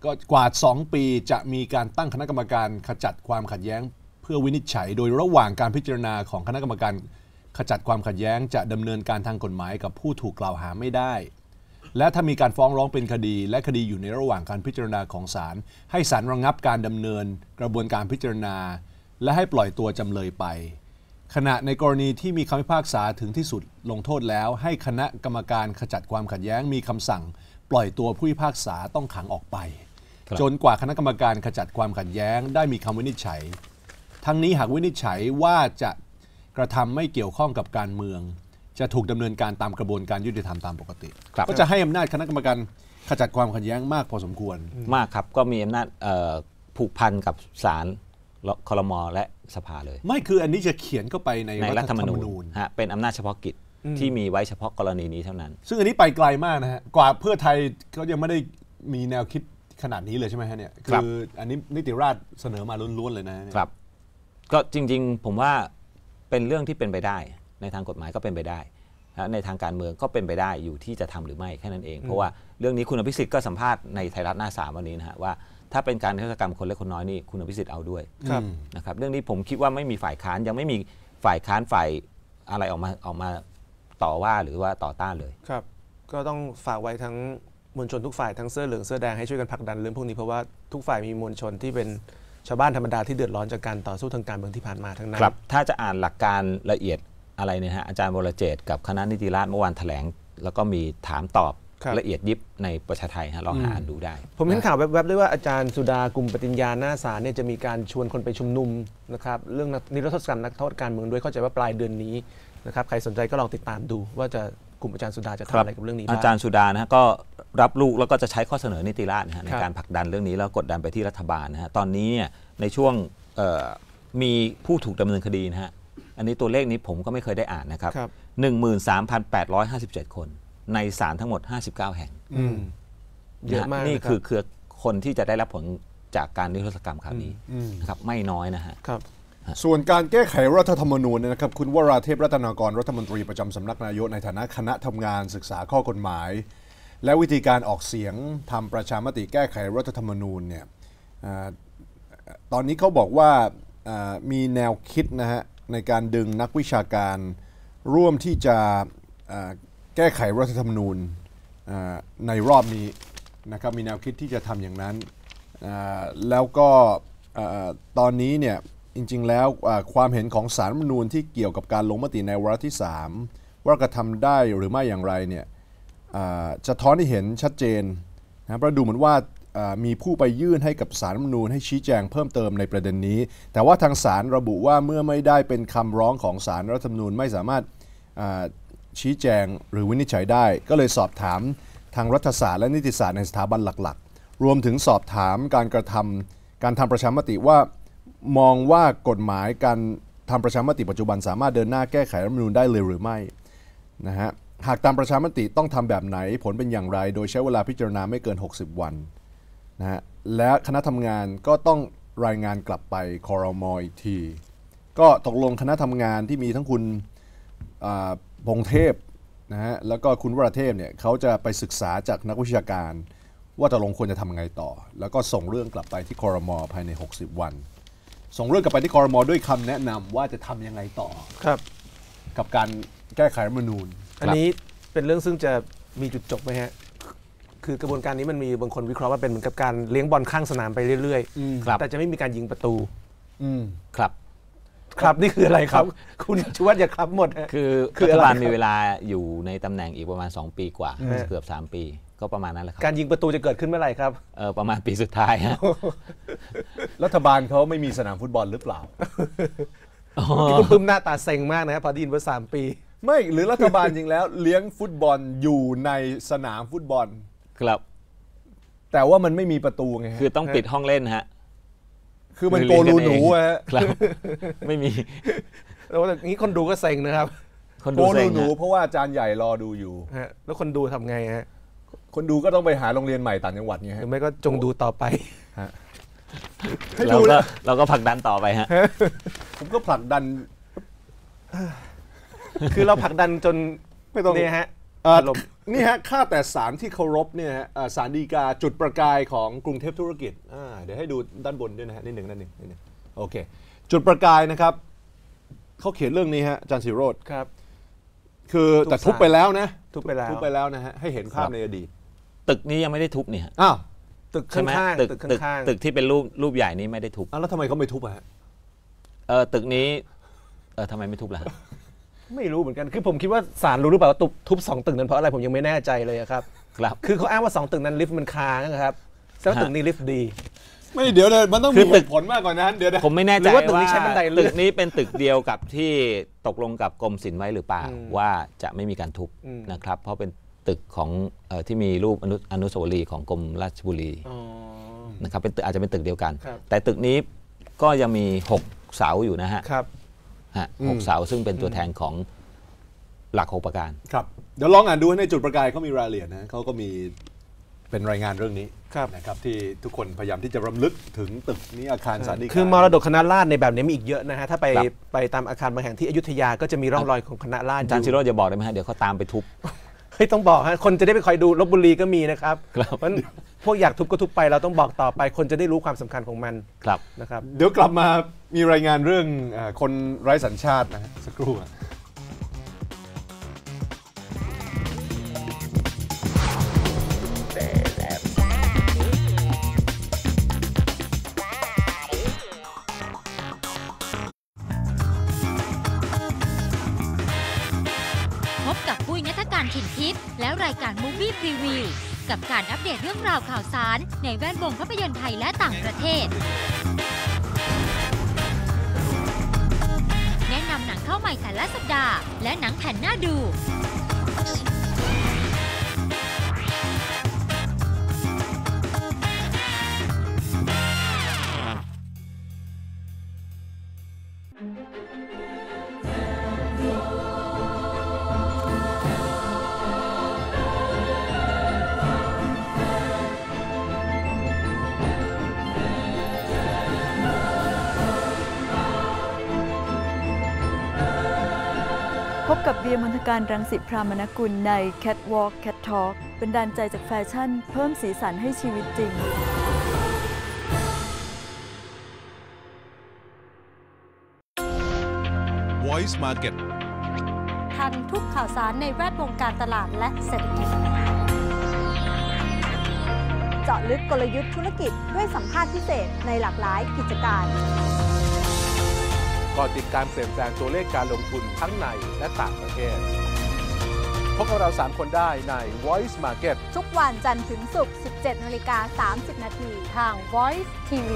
A: ก็กว่า 2 ปีจะมีการตั้งคณะกรรมการขจัดความขัดแย้ง เพื่อวินิจฉัย โดยระหว่างการพิจารณาของคณะกรรมการขจัดความขัดแย้ง จะดำเนินการทางกฎหมายกับผู้ถูกกล่าวหาไม่ได้ และถ้ามีการฟ้องร้องเป็นคดี และคดีอยู่ในระหว่างการพิจารณาของศาลให้ศาลระงับการดำเนินกระบวนการพิจารณา และให้ปล่อยตัวจำเลยไป ขณะในกรณีที่มีคำพิพากษาถึงที่สุดลงโทษแล้ว ให้คณะกรรมการขจัดความขัดแย้งมีคำสั่ง ปล่อยตัวผู้พิพากษาต้องขังออกไป
B: ครับ
A: จนกว่าคณะกรรมการขจัดความขัดแย้ง ได้มีคำวินิจฉัย ทั้งนี้หากวินิจฉัยว่าจะกระทำไม่เกี่ยวข้องกับการเมือง จะถูกดำเนินการตามกระบวนการยุติธรรมตามปกติ
B: ครับ
A: ก็จะให้อำนาจคณะกรรมการขจัดความขัดแย้งมากพอสมควร
B: มากครับก็มีอำนาจเอ่อผูกพันกับศาลคลมและสภาเลย
A: ไม่คืออันนี้จะเขียนเข้าไปใน
B: ในรัฐธรรมนู
A: ญ
B: ญฮะเป็นอำนาจเฉพาะกิจ ที่มีไว้เฉพาะกรณีนี้เท่านั้น
A: ซึ่งอันนี้ไปไกลมากนะฮะกว่าเพื่อไทยเขายังไม่ได้มีแนวคิดขนาดนี้เลยใช่ไหมฮะเนี่ย
B: ครับ
A: คืออันนี้นิติราษฎร์เสนอมาล้วนๆเลยนะเนี่ย
B: ครับ ก็จริง ๆ ผมว่าเป็นเรื่องที่เป็นไปได้ ในทางกฎหมายก็เป็นไปได้นะในทางการเมืองก็เป็นไปได้อยู่ที่จะทำหรือไม่แค่นั้นเอง เพราะว่าเรื่องนี้คุณอภิสิทธิ์ก็สัมภาษณ์ในไทยรัฐหน้าสามวันนี้นะฮะว่าถ้าเป็นการนิรศกรรมคนเล็กคนน้อยนี่คุณอภิสิทธิ์เอาด้วย
C: ครับ
B: นะครับเรื่องนี้ผมคิดว่าไม่มีฝ่ายค้านยังไม่มีฝ่ายค้านฝ่ายอะไรออกมาออกมา ต่อว่าหรือว่าต่อต้านเลย
C: ครับ ก็ต้องฝากไว้ทั้งมวลชนทุกฝ่ายทั้งเสื้อเหลืองเสื้อแดงให้ช่วยกันผลักดันเรื่องพวกนี้เพราะว่าทุกฝ่ายมีมวลชนที่เป็นชาวบ้านธรรมดาที่เดือดร้อนจากการต่อสู้ทางการเมืองที่ผ่านมาทั้งนั้น
B: ครับถ้าจะอ่านหลักการละเอียดอะไรเนี่ยฮะอาจารย์วรเจตน์กับคณะนิติราษฎร์เมื่อวานแถลง แล้วก็มีถามตอบ
C: ครับ
B: ละเอียดยิบในประชาไทยฮะลองหาอ่านดูได้
C: ผมเห็นข่าวแวบๆด้วยว่าอาจารย์สุดากลุ่มปฏิญญาหน้าศาลเนี่ยจะมีการชวนคนไปชุมนุมนะครับเรื่องนิรโทษกรรมนักโทษการเมืองด้วยเข้าใจว่าปลายเดือนนี้ นะครับใครสนใจก็ลองติดตามดูว่าจะกลุ่มอาจารย์สุดาจะทำอะไรกับเรื่องนี้
B: อา
C: บ้าง
B: จารย์สุดานะฮะก็รับลูกแล้วก็จะใช้ข้อเสนอนิติราษฎร์นะฮะใน
C: ครับ
B: การผลักดันเรื่องนี้แล้วกดดันไปที่รัฐบาลนะฮะตอนนี้เนี่ยในช่วงเอ่อมีผู้ถูกดำเนินคดีนะฮะอันนี้ตัวเลขนี้ผมก็ไม่เคยได้อ่านนะครับ
C: ครับ
B: 13,857 คนในศาลทั้งหมด 59 แห่ง
C: อืมเยอะมาก
B: นฮนี่
C: นะครับ
B: คือคือคนที่จะได้รับผลจากการนิรโทษกรรมคราวนี้
A: อืม
B: นะครับไม่น้อยนะฮะ
C: ครับ
A: ส่วนการแก้ไขรัฐธรรมนูญเนี่ยนะครับ คุณวราเทพรัตนากรรัฐมนตรีประจำสำนักนายกในฐานะคณะทำงานศึกษาข้อกฎหมาย และวิธีการออกเสียงทำประชามติแก้ไขรัฐธรรมนูญเนี่ยอตอนนี้เขาบอกว่ามีแนวคิดนะฮะในการดึงนักวิชาการร่วมที่จะแก้ไขรัฐธรรมนูญในรอบนี้นะครับมีแนวคิดที่จะทำอย่างนั้นแล้วก็ตอนนี้เนี่ย จริง ๆ แล้วความเห็นของสารรัฐมนูญที่เกี่ยวกับการลงมติในวาระที่ 3 ว่ากระทำได้หรือไม่อย่างไรเนี่ยจะท้อนให้เห็นชัดเจนนะเราะดูเหมือนว่ามีผู้ไปยื่นให้กับสารรัฐมนูญให้ชี้แจงเพิ่มเติมในประเด็นนี้ แต่ว่าทางศาลระบุว่าเมื่อไม่ได้เป็นคำร้องของสารรัฐธรรมนูญไม่สามารถชี้แจงหรือวินิจฉัยได้ ก็เลยสอบถามทางรัฐศาสตร์และนิติศาสตร์ในสถาบันหลักๆ รวมถึงสอบถามการกระทำการทำประชามติว่า มองว่ากฎหมายการทำประชามติปัจจุบันสามารถเดินหน้าแก้ไขรัฐธรรมนูญได้เลยหรือไม่นะฮะหากตามประชามติต้องทำแบบไหนผลเป็นอย่างไร โดยใช้เวลาพิจารณาไม่เกิน 60 วันนะฮะและคณะทำงานก็ต้องรายงานกลับไปคอรมออีกที ก็ตกลงคณะทำงานที่มีทั้งคุณพงเทพนะฮะแล้วก็คุณวราเทพเนี่ยเขาจะไปศึกษาจากนักวิชาการ ว่าตกลงควรจะทำไงต่อ แล้วก็ส่งเรื่องกลับไปที่คอรมอภายใน 60 วัน ส่งเรื่องกลับไปที่คอรมอด้วยคำแนะนำว่าจะทำยังไงต่อ
C: ครับ
A: กับการแก้ไขรัฐธรรมนูญ
C: อันนี้เป็นเรื่องซึ่งจะมีจุดจบไหมฮะคือกระบวนการนี้มันมีบางคนวิเคราะห์ว่าเป็นเหมือนกับการเลี้ยงบอลข้างสนามไปเรื่อย
B: ครับ
C: แต่จะไม่มีการยิงประตู
A: อืม
B: ครับ
C: ครับนี่คืออะไรครับ คุณชวัตอย่าครับหมดฮะ
B: คือ
C: คือ
B: รั
C: อะไร
B: ฐบาล
C: ครับ
B: มีเวลาอยู่ในตำแหน่งอีกประมาณ 2 ปีกว่า
C: อืม
B: เกือบ 3 ปี ก็ประมาณนั้นแหละครับ
C: การยิงประตูจะเกิดขึ้นเมื่อไหร่ครับ
B: เออประมาณปีสุดท้ายฮะ
A: รัฐบาลเขาไม่มีสนามฟุตบอลหรือเปล่า
C: นี่คุณปึ้มหน้าตาเซ็งมากนะครับพอได้ยินว่าสามปี
A: ไม่หรือรัฐบาลจริงแล้ว เลี้ยงฟุตบอลอยู่ในสนามฟุตบอล
B: ครับ
A: แต่ว่ามันไม่มีประตูไงฮะ
B: คือต้องปิดห้องเล่นฮะ
A: คือมัน
B: คือ
A: โก
B: เลี้ยง
A: ลู
B: กัน
A: หนู
B: เอง
A: อะฮะ
B: ครับ ไม่มี
C: แล้วอย่างนี้คนดูก็เซ็งนะครับ
B: คน
A: โก
B: ดู
A: ลู
B: เซ็ง
A: หนู
B: ฮะ
A: เพราะว่าอาจารย์ใหญ่รอดูอยู่
C: ฮะแล้วคนดูทำไงฮะ
A: คนดูก็ต้องไปหาโรงเรียนใหม่ต่างจังหวัดไง
C: หรื
A: ฮะ
C: อไม่ก็จงดูต่อไป
A: ให้
B: เรา
A: ดู
B: ก็
A: นะ
B: เราก็ผลักดันต่อไปฮะ
A: ผมก็ผลักดัน
C: คือเราผลักดันจน
A: ไม่ต้อง
C: เนี่ยฮะ
A: เอ่อ
C: อารมณ์
A: นี่ฮะค่าแต่สารที่เคารพเนี่ยฮะเอ่อสารดีกาจุดประกายของกรุงเทพธุรกิจอ่าเดี๋ยวให้ดูด้านบนด้วยนะฮะนิดหนึ่งด้านหนึ่งนิดหนึ่งโอเค จุดประกายนะครับเขาเขียนเรื่องนี้ฮะอาจารย์สิโรธ
C: ครับ
A: คือ
C: ทุบ
A: แต่ทุบ
C: สาร
A: ไปแล้วนะ
C: ทุบไปแล้ว
A: ทุบไปแล้วนะฮะให้เห็นภาพ
B: ครับ
A: ในอดีต
B: ตึกนี้ยังไม่ได้ทุบเนี่ยฮะ
A: อ้าว
C: ตึก
B: ใช่ไหม
C: ข้าง
B: ตึก
C: ๆตึก
B: ตึก
C: ข้างๆ
B: ตึกที่เป็นรูปรูปใหญ่นี้ไม่ได้ทุบ
A: อ้าวแล้วทำไมเขาไม่ทุบอะฮะ
B: เออตึกนี้เออทำไมไม่ทุบล่ะฮะ
C: ไม่รู้เหมือนกัน คือผมคิดว่าศาลรู้หรือเปล่าว่าทุบทุบสองตึกนั้นเพราะอะไรผมยังไม่แน่ใจเลยอะครับ
B: ครับ
C: คือเขาอ้างว่าสองตึกนั้นลิฟต์มันค้างนะครับแสดงว่าตึกนี้ลิฟต์ดี
A: ไม่เดี๋ยวเดี๋ยวมันต้อง
B: คื
A: มี
B: อ
A: เห
B: ตึก
A: ตุผลมากกว่านั้นเดี๋ยวนะ
B: ผมไม่แน่
C: หรื
B: ใจ
C: อว่าตึกนี้ใช้บันไดเลื่
B: ตึ
C: อน
B: กนี้เป็นตึกเดียวกับที่ตกลงกับกรมศิลป์ไว้หรือเปล่า
C: อืม
B: ว่าจะไม่มีการทุบ
C: อืม
B: นะครับ เพราะเป็น ตึกของเออที่มีรูปอนุอนุสาวรีย์ของกรมราชบุรี
C: อ๋อ
B: นะครับเป็นตึกอาจจะเป็นตึกเดียวกัน
C: ครับ
B: แต่ตึกนี้ก็ยังมี 6 เสาอยู่นะฮะ
C: ครับ
B: ฮะหกเสาซึ่งเป็นตัวแทนของหลักหกประการ
A: ครับเดี๋ยวลองอ่านดูในจุดประกายเขามีรายละเอียดนะเขาก็มีเป็นรายงานเรื่องนี้
C: ครับ
A: นะครับที่ทุกคนพยายามที่จะรำลึกถึงตึกนี้อาคารสารดีกา
C: คือมรดกคณะราษฎรในแบบนี้มีอีกเยอะนะฮะถ้าไป
B: ครับ
C: ไปตามอาคารบางแห่งที่อยุธยาก็จะมีร่องรอยของคณะราษฎร
B: อาจารย์
C: อ
B: ชิโร่จะบอกได้ไหมฮะเดี๋ยวเขาตามไปทุบ
C: เฮ้ยต้องบอกฮะคนจะได้ไปคอยดูลบบุรีก็มีนะครับ
B: ครับ
C: เพราะฉะนั้นพวกอยากทุบก็ทุบไปเราต้องบอกต่อไป คนจะได้รู้ความสำคัญของมัน
B: ครับ
C: นะครับ
A: เดี๋ยวกลับมามีรายงานเรื่องเออคนไร้สัญชาตินะฮะสักครู่อะ
H: ถิ่นทิพย์และรายการมูฟี่พรีวิวกับการอัปเดตเรื่องราวข่าวสาร ในแวดวงภาพยนตร์ไทยและต่างประเทศ แนะนำหนังเข้าใหม่แต่ละสัปดาห์ และหนังแผ่นหน้าดู
I: บกับเบียร์มนทการรังสิตพรามนกุลใน Catwalk Cat Talk เป็นดานใจจากแฟชั่น เพิ่มสีสันให้ชีวิตจริง
J: Voice Market
H: ทันทุกข่าวสารในแวดวงการตลาดและเศรษฐกิจ
K: เจาะลึกกลยุทธ์ธุรกิจด้วยสัมภาษณ์พิเศษในหลากหลายกิจการ
L: ก่อติดการเปลี่ยนแปลงตัวเลขการลงทุนทั้งในและต่างประเทศ พบกับเรา 3 คนได้ใน Voice Market
K: ทุกวันจันทร์ถึงศุกร์ 17นาฬิกา30 นาทีทาง Voice TV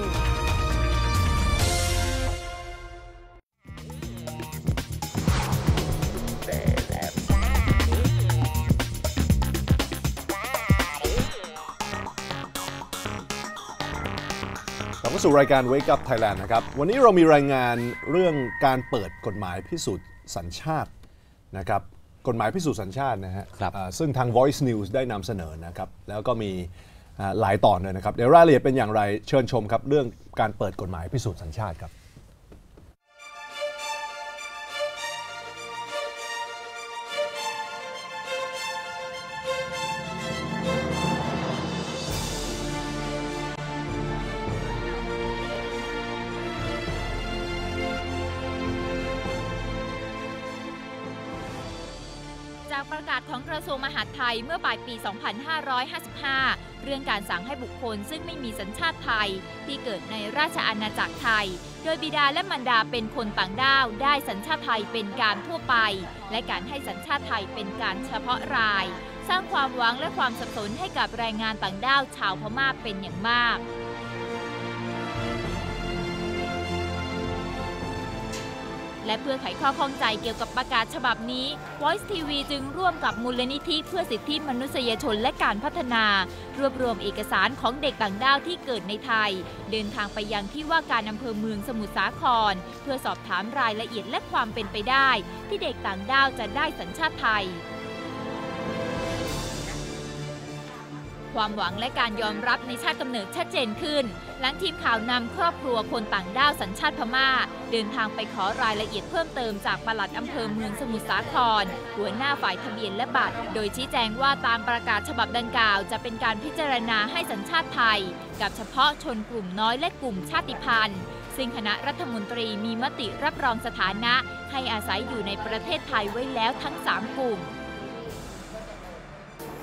A: สู่รายการ Wake Up Thailand นะครับ วันนี้เรามีรายงานเรื่องการเปิดกฎหมายพิสูจน์สัญชาตินะครับ กฎหมายพิสูจน์สัญชาตินะฮะอ่าซึ่งทาง Voice News ได้นำเสนอนะครับ แล้วก็มีอ่าหลายตอนเลยนะครับ เดี๋ยวรายละเอียดเป็นอย่างไรเชิญชมครับ เรื่องการเปิดกฎหมายพิสูจน์สัญชาติครับ
M: จากประกาศของกระทรวงมหาดไทยเมื่อปลายปี 2555 เรื่องการสั่งให้บุคคลซึ่งไม่มีสัญชาติไทย ที่เกิดในราชอาณาจักรไทย โดยบิดาและมารดาเป็นคนต่างด้าวได้สัญชาติไทยเป็นการทั่วไป และการให้สัญชาติไทยเป็นการเฉพาะราย สร้างความหวังและความสับสนให้กับแรงงานต่างด้าวชาวพม่าเป็นอย่างมาก และเพื่อไขข้อข้องใจเกี่ยวกับประกาศฉบับนี้ Voice TV จึงร่วมกับมูลนิธิเพื่อสิทธิมนุษยชนและการพัฒนา รวบรวมเอกสารของเด็กต่างด้าวที่เกิดในไทย เดินทางไปยังที่ว่าการอำเภอเมืองสมุทรสาคร เพื่อสอบถามรายละเอียดและความเป็นไปได้ ที่เด็กต่างด้าวจะได้สัญชาติไทย ความหวังและการยอมรับในชาติกำเนิดชัดเจนขึ้น หลังทีมข่าวนำครอบครัวคนต่างด้าวสัญชาติพม่า เดินทางไปขอรายละเอียดเพิ่มเติมจากปลัดอำเภอเมืองสมุทรสาคร หัวหน้าฝ่ายทะเบียนและบัตร โดยชี้แจงว่าตามประกาศฉบับดังกล่าว จะเป็นการพิจารณาให้สัญชาติไทย กับเฉพาะชนกลุ่มน้อยและกลุ่มชาติพันธุ์ซึ่งคณะรัฐมนตรีมีมติรับรองสถานะ ให้อาศัยอยู่ในประเทศไทยไว้แล้วทั้ง 3 กลุ่ม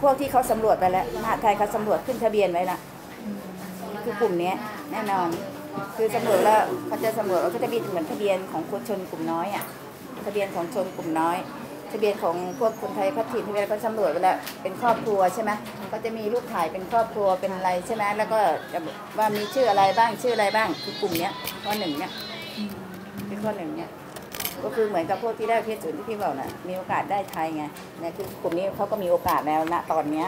N: พวกที่เขาสำรวจไปแล้วมหาดไทยเขาสำรวจขึ้นทะเบียนไว้ละคือกลุ่มนี้แน่นอน คือสำรวจแล้วเขาจะสำรวจว่าเขาจะมีเหมือนทะเบียนของคนชนกลุ่มน้อยอะทะเบียนของชนกลุ่มน้อย ทะเบียนของพวกคนไทยพัฒถิ่นทะเบียนเขาสำรวจไปแล้วเป็นครอบครัวใช่ไหมก็จะมีรูปถ่ายเป็นครอบครัวเป็นอะไรใช่ไหมแล้วก็ว่ามีชื่ออะไรบ้างชื่ออะไรบ้างคือกลุ่มเนี้ยข้อหนึ่งเนี้ยคือข้อหนึ่งเนี้ย ก็คือเหมือนกับพวกที่ได้ประเพศศูนย์ที่พี่บอกน่ะมีโอกาสได้ไทยไงเนี่ยคือกลุ่มนี้เขาก็มีโอกาสแล้วณตอนเนี้ย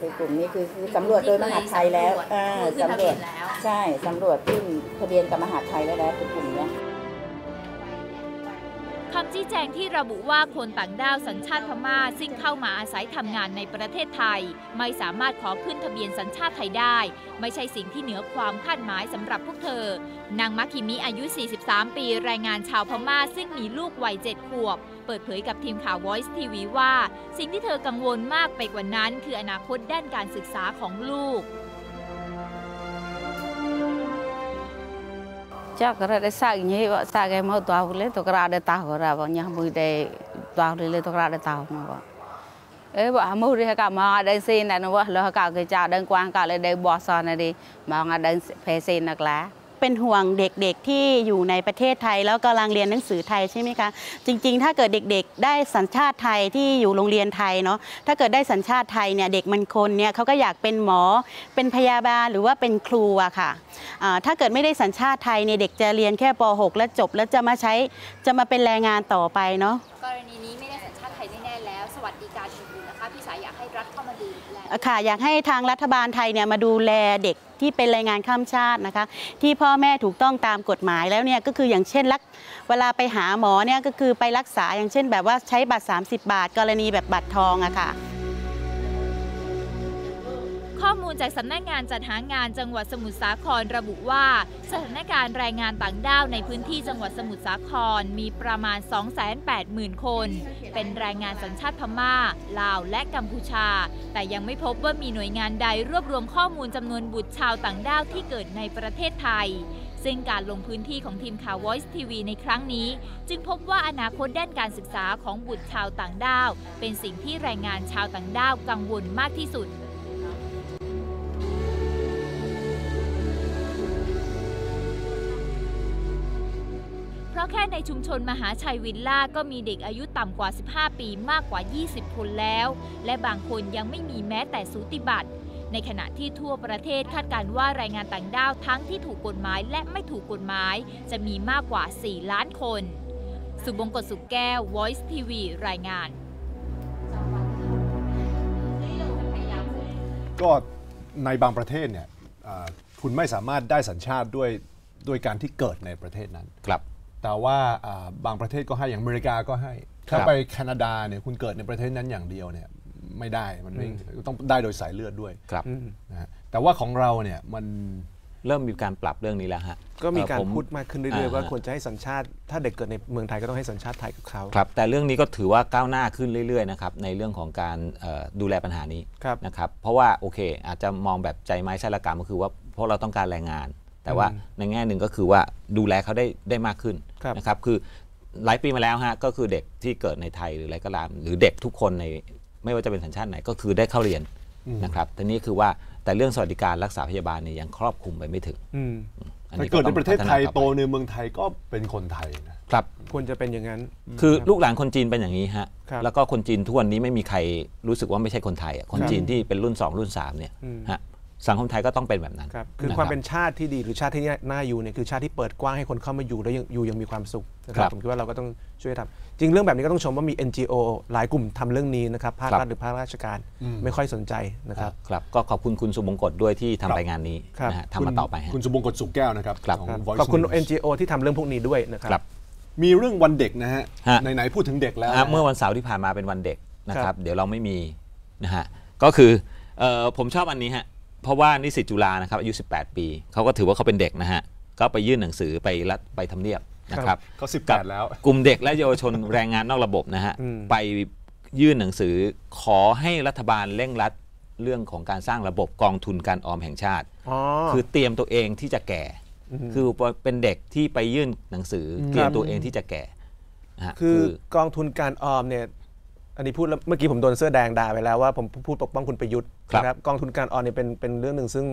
N: คือกลุ่มนี้คือคือสำรวจโดยมหาดไทยแล้วเออสำรวจใช่สำรวจขึ้นทะเบียนกับมหาดไทยแล้วแล้วคือกลุ่มเนี้ย
M: คำชี้แจงที่ระบุว่าคนต่างด้าวสัญชาติพม่าซึ่งเข้ามาอาศัยทำงานในประเทศไทย ไม่สามารถขอขึ้นทะเบียนสัญชาติไทยได้ ไม่ใช่สิ่งที่เหนือความคาดหมายสำหรับพวกเธอ นางมัคคิมิอายุ 43 ปีแรงงานชาวพม่าซึ่งมีลูกวัย7ขวบ เปิดเผยกับทีมข่าว Voice TV ว่า สิ่งที่เธอกังวลมากไปกว่านั้น คืออนาคตด้านการศึกษาของลูก
O: chắc rồi để sao nhỉ vợ sao cái mẫu tàu lên tôi ra để tàu ra vợ nhà mui để tàu đi lên tôi ra để tàu mà vợ ấy vợ mui đi cả mà đây xin này nó vợ lo cả cái cha đơn quan cả lên đây bỏ son này đi mà ngay đây phải xin nạc lá
J: เป็นห่วงเด็กๆที่อยู่ในประเทศไทย แล้วกำลังเรียนหนังสือไทยใช่ไหมคะ จริงๆ ถ้าเกิดเด็กๆ ได้สัญชาติไทยที่อยู่โรงเรียนไทยเนาะถ้าเกิดได้สัญชาติไทยเนี่ยเด็กมันคนเนี่ยเขาก็อยากเป็นหมอเป็นพยาบาลหรือว่าเป็นครูอะค่ะถ้าเกิดไม่ได้สัญชาติไทยเนี่ยเด็กจะเรียนแค่ป .6 แล้วจบแล้วจะมาใช้จะมาเป็นแรงงานต่อไปเนาะ
M: ค่ะอยากให้
J: ทางรัฐบาลไทยเนี่ยมาดูแลเด็กที่เป็นแรงงานข้ามชาตินะคะ ที่พ่อแม่ถูกต้องตามกฎหมายแล้วเนี่ยก็คืออย่างเช่นรักเวลาไปหาหมอเนี่ยก็คือไปรักษาอย่างเช่นแบบว่าใช้บัตร 30 บาท กรณีแบบบัตรทองอะค่ะ
M: ข้อมูลจากสำนักงานจัดหางานจังหวัดสมุทรสาครระบุว่า สถานการณ์แรงงานต่างด้าวในพื้นที่จังหวัดสมุทรสาครมีประมาณ 280,000 คน เป็นแรงงานสัญชาติพม่า ลาวและกัมพูชา แต่ยังไม่พบว่ามีหน่วยงานใดรวบรวมข้อมูลจำนวนบุตรชาวต่างด้าวที่เกิดในประเทศไทยซึ่งการลงพื้นที่ของทีมข่าว Voice TV ในครั้งนี้ จึงพบว่าอนาคตด้านการศึกษาของบุตรชาวต่างด้าว เป็นสิ่งที่แรงงานชาวต่างด้าวกังวลมากที่สุด แค่ในชุมชนมหาชัยวิลล่าก็มีเด็กอายุต่ำกว่า 15 ปีมากกว่า 20 คนแล้ว และบางคนยังไม่มีแม้แต่สูติบัตรในขณะที่ทั่วประเทศคาดการณ์ว่าแรงงานต่างด้าวทั้งที่ถูกกฎหมายและไม่ถูกกฎหมาย จะมีมากกว่า 4 ล้านคน สุบงกตสุขแก้ว Voice TV รายงาน
A: ก็ในบางประเทศเนี่ยอ่าคุณไม่สามารถได้สัญชาติด้วยด้วยการที่เกิดในประเทศนั้น
B: ครับ
A: แต่ว่าอ่าบางประเทศก็ให้อย่างอเมริกาก็ให้
B: ครับ
A: ถ้าไปแคนาดาเนี่ยคุณเกิดในประเทศนั้นอย่างเดียวเนี่ยไม่ได้มันไม่ต้องได้โดยสายเลือดด้วย
B: ครับ
A: นะฮะแต่ว่าของเราเนี่ยมัน
B: เริ่มมีการปรับเรื่องนี้แล้วฮะ
C: ก็มีการ
B: เอ่อผ
C: พูดมากขึ้นเรื่อยๆว่า
B: ฮะ
C: ควรจะให้สัญชาติ ถ้าเด็กเกิดในเมืองไทยก็ต้องให้สัญชาติไทยกับเขา
B: ครับ แต่เรื่องนี้ก็ถือว่าก้าวหน้าขึ้นเรื่อยๆนะครับในเรื่องของการเอ่อดูแลปัญหานี้
C: ครับ
B: นะครับเพราะว่าโอเค อาจจะมองแบบใจไม้ใช่ละกรรมก็คือว่าเพราะเราต้องการแรงงาน แต่ว่า
C: อืม
B: ในแง่หนึ่งก็คือว่าดูแลเขาได้ได้มากขึ้น
C: ครับ
B: นะครับคือหลายปีมาแล้วฮะก็คือเด็กที่เกิดในไทยหรืออะไรก็ตาม หรือเด็กทุกคนในไม่ว่าจะเป็นสัญชาติไหนก็คือได้เข้าเรียน
A: อืม
B: นะครับทีนี้คือว่าแต่เรื่องสวัสดิการรักษาพยาบาลเนี่ยยังครอบคลุมไปไม่ถึง
C: อืม
B: อัน
A: ถ้า
B: นี้
A: เกิดใน
B: ต้อง
A: ประเทศไทย
B: พัฒนา
A: โต
B: อป
A: ในเมืองไทยก็เป็นคนไทยนะ
B: ครับ
C: ควรจะเป็นอย่างนั้น
B: คือ
C: รับ
B: ลูกหลานคนจีนเป็นอย่างนี้ฮะ
C: ครับ
B: แล้วก็คนจีนทุกวันนี้ไม่มีใครรู้สึกว่าไม่ใช่คนไทยอะคน
C: ครับ
B: จีนที่เป็นรุ่น 2 รุ่น3เนี่ย
C: อืม
B: ฮะ สังคมไทยก็ต้องเป็นแบบนั้น
C: ครับคือ
B: นะ
C: ความเป็นชาติที่ดีหรือชาติที่น่าอยู่เนี่ยคือชาติที่เปิดกว้างให้คนเข้ามาอยู่แล้วยังอยู่อยังมีความสุขนะค
B: ครั
C: รับบผมคิดว่าเราก็ต้องช่วยทำจริงเรื่องแบบนี้ก็ต้องชมว่ามี NGO หลายกลุ่มทำเรื่องนี้นะครับภาค
B: ครับ
C: รัฐหรือภาคราชการ
A: อืม
C: ไม่ค่อยสนใจนะครับ
B: ครับก็ขอบคุณคุณสุบงกตด้วยที่
A: ครั
B: ทำ
A: บ
B: รายงานนี้
C: ครับ
B: นะฮะทำมาต่อไปฮะ
A: คุณสุบงกตสุขแก้วนะครับ
B: ครับ
A: ของ
C: ครับ
A: Voice
C: ขอบคุณ
A: News
C: NGO ที่ทำเรื่องพวกนี้ด้วยนะครับ
B: ครับ
A: มีเรื่องวันเด็กนะฮะ
B: ฮะ
A: ไหนๆพูดถึงเด็กแล้ว
B: อะ
A: นะฮะ
B: เมื่อวันเสาร์ที่ผ่านมาเป็นวันเด็กนะค
C: ครั
B: รับ
C: บ
B: เดี๋ยวเราไม่มีนะฮะก็คือเอ่อผมชอบอันนี้ฮะ เพราะว่านิสิตจุฬานะครับอายุ 18 ปี เขาก็ถือว่าเขาเป็นเด็กนะฮะ ก็ไปยื่นหนังสือไปรัฐไปทำเนียบนะครับ
A: เขาสิบ
B: กั
A: แปดแล้ว
B: กลุ่มเด็กและเยาวชนแรงงานนอกระบบนะฮะ
C: อืม
B: ไปยื่นหนังสือขอให้รัฐบาลเร่งรัดเรื่องของการสร้างระบบกองทุนการออมแห่งชาติ
C: อ๋อ
B: คือเตรียมตัวเองที่จะแก่
C: อืม
B: คือเป็นเด็กที่ไปยื่นหนังสืออ
C: ม
B: เตรียมตัวเองที่จะแก่นะฮะ
C: คือกองทุนการออมเนี่ย อันนี้พูดแล้วเมื่อกี้ผมโดนเสื้อแดงด่าไปแล้วว่าผมพูดปกป้องคุณประยุทธ์
B: ครับ
C: นะครับกองทุนการออมเนี่ยเป็นเป็นเรื่องหนึ่งซึ่ง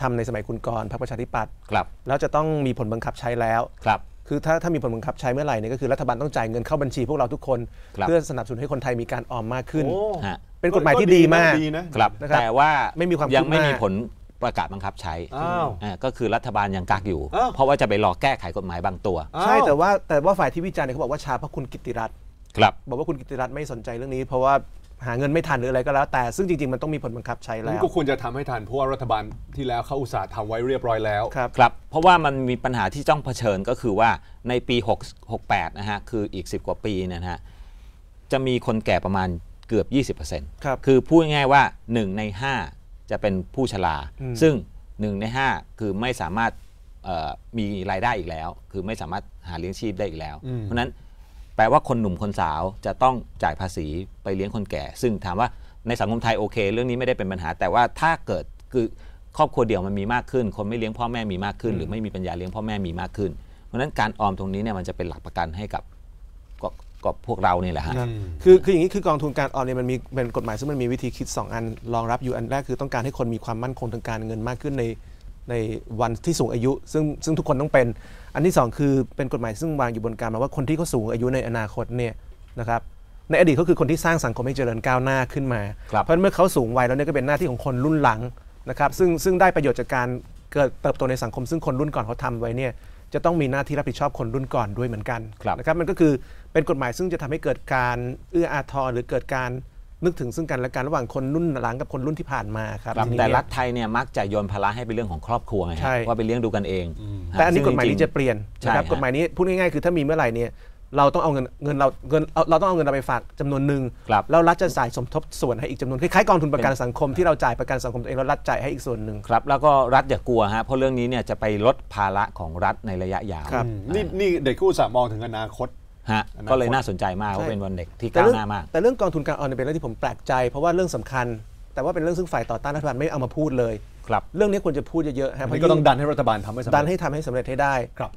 C: ทำในสมัยคุณกรณ์พรรคประชาธิปัตย์
B: ครับ
C: แล้วจะต้องมีผลบังคับใช้แล้ว
B: ครับ
C: คือถ้าถ้ามีผลบังคับใช้เมื่อไหร่เนี่ยก็คือรัฐบาลต้องจ่ายเงินเข้าบัญชีพวกเราทุกคน
B: ครับ
C: เพื่อสนับสนุนให้คนไทยมีการออมมากขึ้น
A: โอ้
B: ฮะ
C: เป็นกฎหมายที่ดีมาก
A: ดีนะ
B: ครับ
C: นะครับ
B: แต่ว่า
C: ไม่มีความ
B: ยังไม่
C: คืบหน้ามี
B: มีผลประกาศบังคับใช้
A: อ้าว
B: อ่าก็คือรัฐบาลยังกักอยู่
A: อ้าว
B: เพราะว่าจะไปรอแก้ไขกฎหมายบางตัว
C: ใช่แต่ว่าแต่ว่าฝ่ายที่วิจารณ์เนี่ยเขาบอกว่าช้าเพราะคุณกิตติรัตน์
B: ครับ
C: บอกว่าคุณกิตติรัตน์ไม่สนใจเรื่องนี้ เพราะว่าหาเงินไม่ทันหรืออะไรก็แล้ว แต่ซึ่งจริงๆมันต้องมีผลบังคับใช้
A: นั่
C: แล้
A: น
C: ว
A: ก็ควรจะทำให้ทันเพราะว่ารัฐบาลที่แล้วเขาอุตส่าห์ทำไว้เรียบร้อยแล้ว
C: ครับ
B: ครับ เพราะว่ามันมีปัญหาที่ต้องเผชิญก็คือว่าในปี6 68นะฮะคืออีก 10 กว่าปีเนยนะฮะจะมีคนแก่ประมาณเกือบ 20%
C: ครับ
B: คือพูดง่ายๆว่า 1 ใน 5 จะเป็นผู้ชรา
C: อืม
B: ซึ่ง 1 ใน 5 คือไม่สามารถเอ่อมีรายได้อีกแล้ว คือไม่สามารถหาเลี้ยงชีพได้อีกแล้ว
A: อืม
B: เพราะฉะนั้น แปลว่าคนหนุ่มคนสาวจะต้องจ่ายภาษีไปเลี้ยงคนแก่ ซึ่งถามว่าในสังคมไทยโอเค เรื่องนี้ไม่ได้เป็นปัญหา แต่ว่าถ้าเกิดคือครอบครัวเดี่ยวมันมีมากขึ้น คนไม่เลี้ยงพ่อแม่มีมากขึ้น หรือไม่มีปัญญาเลี้ยงพ่อแม่มีมากขึ้น เพราะฉะนั้นการออมตรงนี้เนี่ยมันจะเป็นหลักประกันให้กับกับกับพวกเราเนี่ยแหละฮะ
C: ครับคือคืออย่างนี้คือกองทุนการออมเนี่ยมันมีเป็นกฎหมายซึ่งมันมีวิธีคิด 2 อันรองรับอยู่อันแรกคือต้องการให้คนมีความมั่นคงทางการเงินมากขึ้นในในวันที่สูงอายุ ซึ่งซึ่งทุกคนต้องเป็น อันที่สองคือเป็นกฎหมายซึ่งวางอยู่บนการมาว่าคนที่เขาสูงอายุในอนาคตเนี่ยนะครับในอดีตเขาคือคนที่สร้างสังคมให้เจริญก้าวหน้าขึ้นมา
B: ครับ
C: เพราะฉะนั้นเมื่อเขาสูงวัยแล้วเนี่ยก็เป็นหน้าที่ของคนรุ่นหลังนะครับซึ่งซึ่งได้ประโยชน์จากการเกิดเติบโตในสังคมซึ่งคนรุ่นก่อนเขาทำไว้เนี่ยจะต้องมีหน้าที่รับผิดชอบคนรุ่นก่อนด้วยเหมือนกันนะครับมันก็คือเป็นกฎหมายซึ่งจะทำให้เกิดการเอื้ออาทรหรือเกิดการ นึกถึงซึ่งกันและกันระหว่างคนรุ่นหลังกับคนรุ่นที่ผ่านมาครับ
B: ครับ
C: ทีนี้
B: แต่
C: เนี่ย
B: รัฐไทยเนี่ยมักจะโยนภาระให้เป็นเรื่องของครอบครัวไงฮะ
C: ใช่
B: ว่าไปเลี้ยงดูกันเอง
C: แต่อันนี้
B: ซึ่ง
C: กฎหมายนี้
B: จริงๆ
C: จะเปลี่ยน
B: ใช่
C: นะครับ
B: ฮะ
C: กฎหมายนี้พูดง่ายๆคือถ้ามีเมื่อไหร่เนี่ยเราต้องเอาเงินเงินเราเงินเอาเราต้องเอาเงินเราไปฝากจำนวนหนึ่งแล้วรัฐจะจ่ายสมทบส่วนให้อีกจำนวนคล้ายๆกองทุนประกันสังคมที่เราจ่ายประกันสังคมตัวเองแล้วรัฐจ่ายให้อีกส่วนหนึ่ง
B: ครับแล้วก็รัฐอย่ากลัวฮะเพราะเรื่องนี้เนี่ยจะไปลดภาระของรัฐในระยะยาว
A: อืมนี่นี่เด็กกู้สามองถึงอนาคต
B: ฮะ
A: อนาคต
B: ก็เลยน่าสนใจมากว่า
C: ใช่
B: เป็นวันเด็กที่
C: แต่
B: ก้าว
C: เรื่อง
B: หน้ามาก
C: แต่เรื่องกองทุนการออมเนี่ยเป็นเรื่องที่ผมแปลกใจ เพราะว่าเรื่องสำคัญ แต่ว่าเป็นเรื่องซึ่งฝ่ายต่อต้านรัฐบาลไม่เอามาพูดเลย
B: ครับ
C: เรื่องนี้ควรจะพูดเยอะๆฮะ
A: อันนี้ก็ต้องดันให้รัฐบาลทำให้สำเร็จ
C: ดันให้ทำให้สำเร็จให้ได้
A: ครับ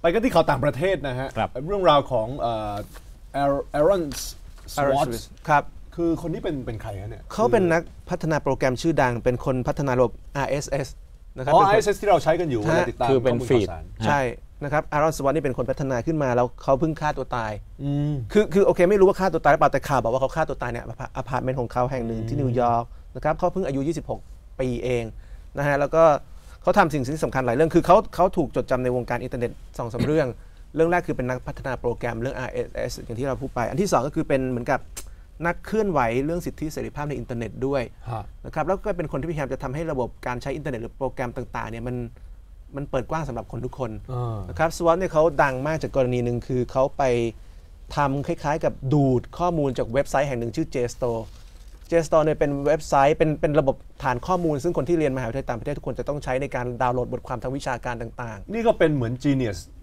A: ไปกันที่ข่าวต่างประเทศนะฮะเรื่องราวของเอรอนสวอต
C: Aaron ครับ
A: คือคนนี้เป็นเป็นใครฮะเนี่ย
C: เขาเป็นนักพัฒนาโปรแกรมชื่อดัง เป็นคนพัฒนาระบบ RSS นะครับ
A: อ๋อ
C: เป็นคน
A: RSS ที่เราใช้กันอยู่เวลาติดตาม
B: คือเป็น
A: ข้มูล
B: feed
A: ข่าวสาร
C: ใช่นะครับ Aaron Swartz นี่เป็นคนพัฒนาขึ้นมาแล้วเขาเพิ่งฆ่าตัวตาย
A: อืม
C: คือคือโอเคไม่รู้ว่าฆ่าตัวตายหรือเปล่าแต่ข่าวบอกว่าเขาฆ่าตัวตายเนี่ยอพาร์ตเมนต์ของเขาแห่งหนึ่งที่นิวยอร์กนะครับเขาเพิ่งอายุ 26 ปีเองนะฮะแล้วก็เขาทำสิ่งที่สำคัญหลายเรื่องคือเขาเขาถูกจดจำในวงการอินเทอร์เน็ตสองสามเรื่อง เรื่องแรกคือเป็นนักพัฒนาโปรแกรมเรื่อง RSS อย่างที่เราพูดไป อันที่สองก็คือเป็นเหมือนกับ นักเคลื่อนไหวเรื่องสิทธิเสรีภาพในอินเทอร์เน็ตด้วย
A: ฮะ
C: นะครับแล้วก็เป็นคนที่พยายามจะทำให้ระบบการใช้อินเทอร์เน็ตหรือโปรแกรมต่างๆเนี่ยมันมันเปิดกว้างสำหรับคนทุกคน
A: อ่าน
C: นะครับ Swartz เนี่ยเขาดังมากจากกรณีหนึ่งคือเขาไปทำคล้ายๆ กับดูดข้อมูลจากเว็บไซต์แห่งหนึ่งชื่อ JSTOR JSTOR เนี่ยเป็นเว็บไซต์เป็นเป็นระบบฐานข้อมูล ซึ่งคนที่เรียนมหาวิทยาลัยต่างประเทศทุกคนจะต้องใช้ในการดาวน์โหลดบทความทางวิชาการต่างๆ
A: นี่ก็เป็นเหมือน genius
C: ใช่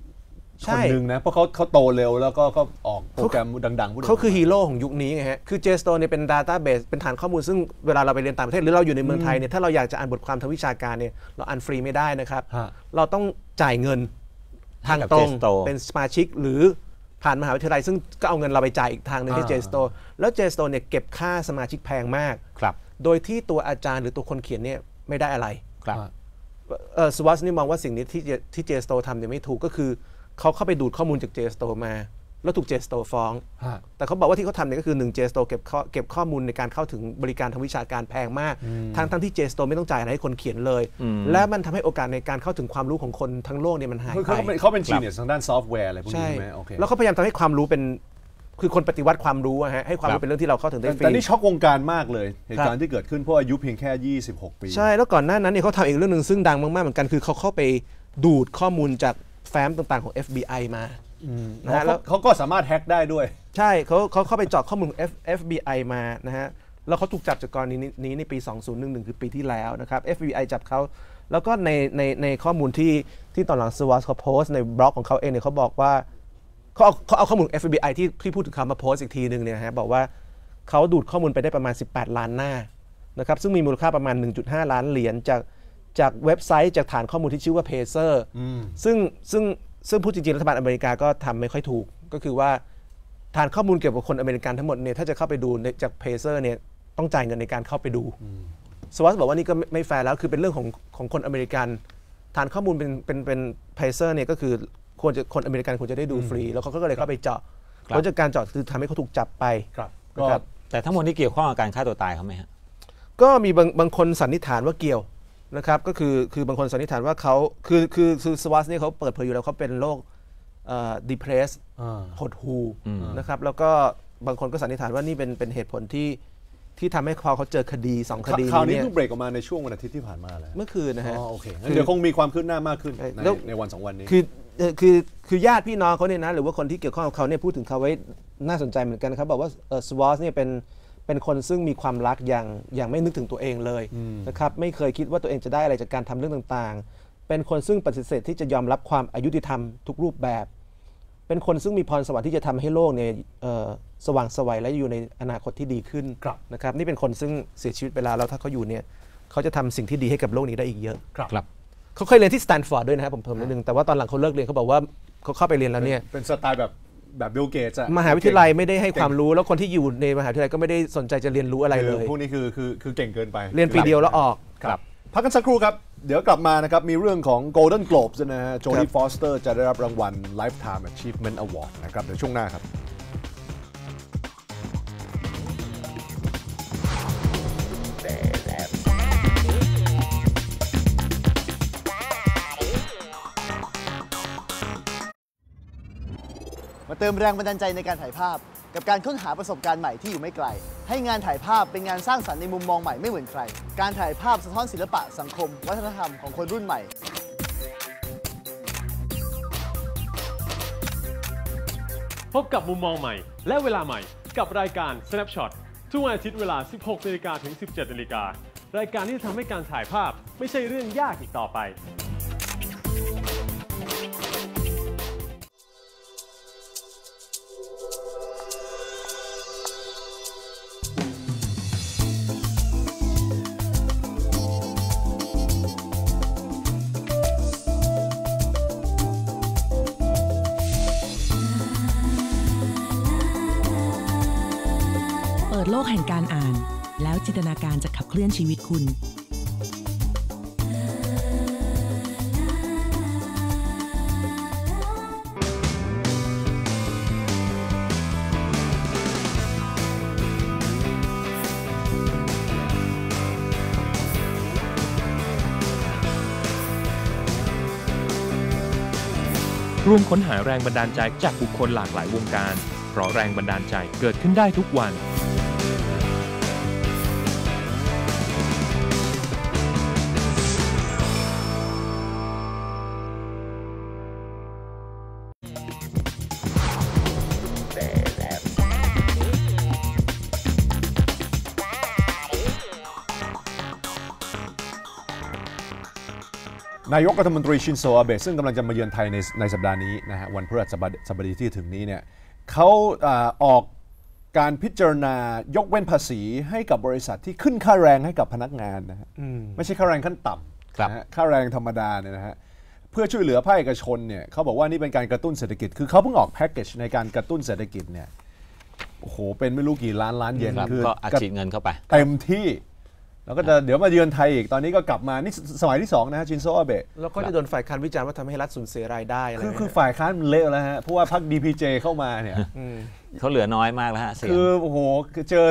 A: คนหนึ่งนะ เพราะเขาเขาโตเร็วแล้วก็ก็ออกโปรแกรมดังๆพวกนี้
C: เขาคือฮีโร่ของยุคนี้ไงฮะ คือ JSTOR เนี่ยเป็น Database เป็นฐานข้อมูลซึ่งเวลาเราไปเรียนต่างประเทศ หรือเราอยู่ในเมืองไทยเนี่ยถ้าเราอยากจะอ่านบทความทางวิชาการเนี่ยเราอ่านฟรีไม่ได้นะครับ
A: ฮะ
C: เราต้องจ่ายเงินทาง
B: ให้กับ
C: ตรง
B: JSTOR
C: เป็นสมาชิกหรือผ่านมหาวิทยาลัยซึ่งก็เอาเงินเราไปจ่ายอีกทางหนึ่งให้
B: อ่า
C: JSTOR แล้ว JSTOR เนี่ยเก็บค่าสมาชิกแพงมาก
B: ครับ
C: โดยที่ตัวอาจารย์หรือตัวคนเขียนเนี่ยไม่ได้อะไร
B: ครับ
C: เออสวัสนี่มองว่าสิ่งนี้ที่เจที่เจสโตทำเนี่ยไม่ถูกก็คือ เขาเข้าไปดูดข้อมูลจาก JSTOR มา แล้วถูก JSTOR ฟ้อง
A: ฮะ
C: แต่เขาบอกว่าที่เขาทำเนี่ยก็คือ1 JSTOR เก็บข้อเก็บข้อมูลในการเข้าถึงบริการทางวิชาการแพงมาก
A: อืม
C: ทั้งทั้งที่ JSTOR ไม่ต้องจ่ายอะไรให้คนเขียนเลย
B: อืม
C: และมันทำให้โอกาสในการเข้าถึงความรู้ของคนทั้งโลกเนี่ยมันหาย
A: คือ
C: ไป
A: เขาเป็นเขาเป็น geniusทางด้านซอฟต์แวร์อะไรพวก
C: ใช่
A: นี้ใช่ไหมโอเค
C: แล้วเขาพยายามทำให้ความรู้เป็นคือคนปฏิวัติความรู้อะฮะให้ความรู้เป็นเรื่องที่เราเข้าถึงได้
A: แต่
C: ฟรี
A: แต่นี่ช็อกวงการมากเลยเหตุ
C: ครับ
A: การณ์ที่เกิดขึ้นเพราะอายุเพียงแค่ 26 ปี
C: ใช่แล้วก่อนหน้านั้นเนี่ยเขาทำอีกเรื่องหนึ่งซึ่งดังมากๆเหมือนกันคือเขาเข้าไปดูดข้อมูลจากแฟ้มต่างๆของ FBI มานะฮะ
A: เขา
C: แล้ว
A: เขาก็สามารถแฮ็กได้ด้วย
C: ใช่เขาเขาเข้าไปเจาะข้อมูลของ F- FBI มานะฮะแล้วเขาถูกจับจากกรณีนี้นี้ในปี 2011 คือปีที่แล้วนะครับ FBI จับเขาแล้วก็ในในในข้อมูลที่ที่ตอนหลังสวอสเขาโพสต์ในบล็อกของเขาเองเนี่ยเขาบอกว่าเขาเอาเขาเอาข้อมูล FBI ที่ที่พูดถึงเขามาโพสต์อีกทีหนึ่งเนี่ยฮะบอกว่าเขาดูดข้อมูลไปได้ประมาณ 18 ล้านหน้านะครับซึ่งมีมูลค่าประมาณ 1.5 ล้านเหรียญจาก จากเว็บไซต์จากฐานข้อมูลที่ชื่อว่า PACER
A: อืม
C: ซึ่งซึ่งซึ่งพูดจริงๆ รัฐบาลอเมริกาก็ทำไม่ค่อยถูก ก็คือว่าฐานข้อมูลเกี่ยวกับคนอเมริกันทั้งหมดเนี่ยถ้าจะเข้าไปดูในจาก PACER เนี่ยต้องจ่ายเงินในการเข้าไปดูสวัสบอกว่านี่ก็ไม่ไม่แฟร์แล้วคือเป็นเรื่องของของคนอเมริกัน ฐานข้อมูลเป็นเป็นเป็น Pacer เนี่ยก็คือควรจะคนอเมริกันควรจะได้ดูฟรี แล้วเขาก็เลยเข้าไปเจาะ
B: ครับ
C: ผลจากการเจาะคือทำให้เขาถูกจับไป
A: ครับ
C: นะครับ
B: แต่ทั้งหมดนี้เกี่ยวข้องกับการฆ่าตัวตายเขาไหมฮะ
C: ก็มีบางบางคนสันนิษฐานว่าเกี่ยว นะครับก็คือคือบางคนสันนิษฐานว่าเขาคือคือคือสวัสเนี่ยเขาเปิดเผยอยู่แล้วเขาเป็นโรคเอ่อ depress
A: อ่า
C: หดหู
B: อืม
C: นะครับแล้วก็บางคนก็สันนิษฐานว่านี่เป็นเป็นเหตุผลที่ที่ทำให้พอเขาเจอคดีสองคดี
A: ข่าวนี้
C: เนี่ย
A: เพิ่งเบรกออกมาในช่วงวันอาทิตย์ที่ผ่านมาเลย
C: เมื่อคืนนะฮะ
A: อ๋อโอเคงั้นเดี๋ยวคงมีความคืบหน้ามากขึ้นใน
C: แล้ว
A: ในวันสองวันนี้
C: คือเอ่อคือคือญาติพี่น้องเขาเนี่ยนะหรือว่าคนที่เกี่ยวข้องกับเขาเนี่ยพูดถึงเขาไว้น่าสนใจเหมือนกันนะครับบอกว่าสวอสเนี่ยเป็น เป็นคนซึ่งมีความรักอย่างอย่างไม่นึกถึงตัวเองเลย
A: อืม
C: นะครับไม่เคยคิดว่าตัวเองจะได้อะไรจากการทำเรื่องต่างๆ เป็นคนซึ่งปฏิเสธที่จะยอมรับความอายุติธรรมทุกรูปแบบ เป็นคนซึ่งมีพรสวรรค์ที่จะทำให้โลกเนี่ยเอ่อสว่างไสวัยและอยู่ในอนาคตที่ดีขึ้นนะครับ นี่เป็นคนซึ่งเสียชีวิตไปแล้วแล้วถ้าเขาอยู่เนี่ยเขาจะทำสิ่งที่ดีให้กับโลกนี้ได้อีกเยอะ
B: ครับ
C: เขาเคยเรียนที่สแตนฟอร์ดด้วยนะครับผมเพิ่มนิดนึงแต่ว่าตอนหลังเขาเลิกเรียนเขาบอกว่าเขาเข้าไปเรียนแล้วเนี่ย
A: เป็นสไตล์แบบ แบบบิลเกตส์อะ
C: มหาวิทยาลัยไม่ได้ให้ความรู้แล้วคนที่อยู่ในมหาวิทยาลัยก็ไม่ได้สนใจจะเรียนรู้อะไรเลย
A: พวกนี้คือคือคือเก่งเกินไป
C: เรียนปีเดียวแล้วออก
A: ครับพักกันสักครู่ครับ เดี๋ยวกลับมานะครับ มีเรื่องของ Golden Globes นะฮะ
C: ครับโจดี้
A: ฟอสเตอร์จะได้รับรางวัล Lifetime Achievement Award นะครับ เดี๋ยวช่วงหน้าครับ
P: มาเติมแรงบันดาลใจในการถ่ายภาพ กับการค้นหาประสบการณ์ใหม่ที่อยู่ไม่ไกล ให้งานถ่ายภาพเป็นงานสร้างสรรค์ในมุมมองใหม่ไม่เหมือนใคร การถ่ายภาพสะท้อนศิลปะสังคม วัฒนธรรมของคนรุ่นใหม่
Q: พบกับมุมมองใหม่ และเวลาใหม่กับรายการ Snapshot ทุกวันอาทิตย์เวลา 16นาฬิกาถึง 17นาฬิการายการที่จะทำให้การถ่ายภาพไม่ใช่เรื่องยากอีกต่อไป
R: ลกแห่งการอ่าน แล้วจินตนาการจะขับเคลื่อนชีวิตคุณ
S: ร่วมค้นหาแรงบันดาลใจจากบุคคลหลากหลายวงการ เพราะแรงบันดาลใจเกิดขึ้นได้ทุกวัน
A: นายกรัฐมนตรีชินโซอาเบะซึ่งกำลังจะมาเยือนไทยในในสัปดาห์นี้นะฮะวันพฤหัสบดีสบดีที่ถึงนี้เนี่ยเขาอ่าออกการพิจารณายกเว้นภาษีให้กับบริษัทที่ขึ้นค่าแรงให้กับพนักงานนะฮะ
C: อืม
A: ไม่ใช่ค่าแรงขั้นต่ำนะฮะค่าแรงธรรมดาเนี่ยนะฮะเพื่อช่วยเหลือภาคเอกชนเนี่ยเขาบอกว่านี่เป็นการกระตุ้นเศรษฐกิจ คือเขาเพิ่งออกแพ็กเกจในการกระตุ้นเศรษฐกิจเนี่ยโอ้โหเป็นไม่รู้กี่ล้านล้านเยน
B: ครับ
A: คือ
B: ก็อัดฉีดเงินเข้าไป
A: เต็มที่ แล้วก็จะเดี๋ยวมาเยือนไทยอีกตอนนี้ก็กลับมานี่สมัยที่สองนะฮะชินโซอาเบะ
C: แล้วก็จะโดนฝ่ายค้านวิจารณ์ว่าทำให้รัฐสูญเสียรายได้อะไร
A: คือ
C: นะ
A: คือฝ่ายค้านมันเละแล้วฮะเพราะว่าพรรค DPJ เข้ามาเนี่ย
B: เขาเหลือน้อยมากแล้วฮะเสียง
A: คือโอ้โหคือเจอ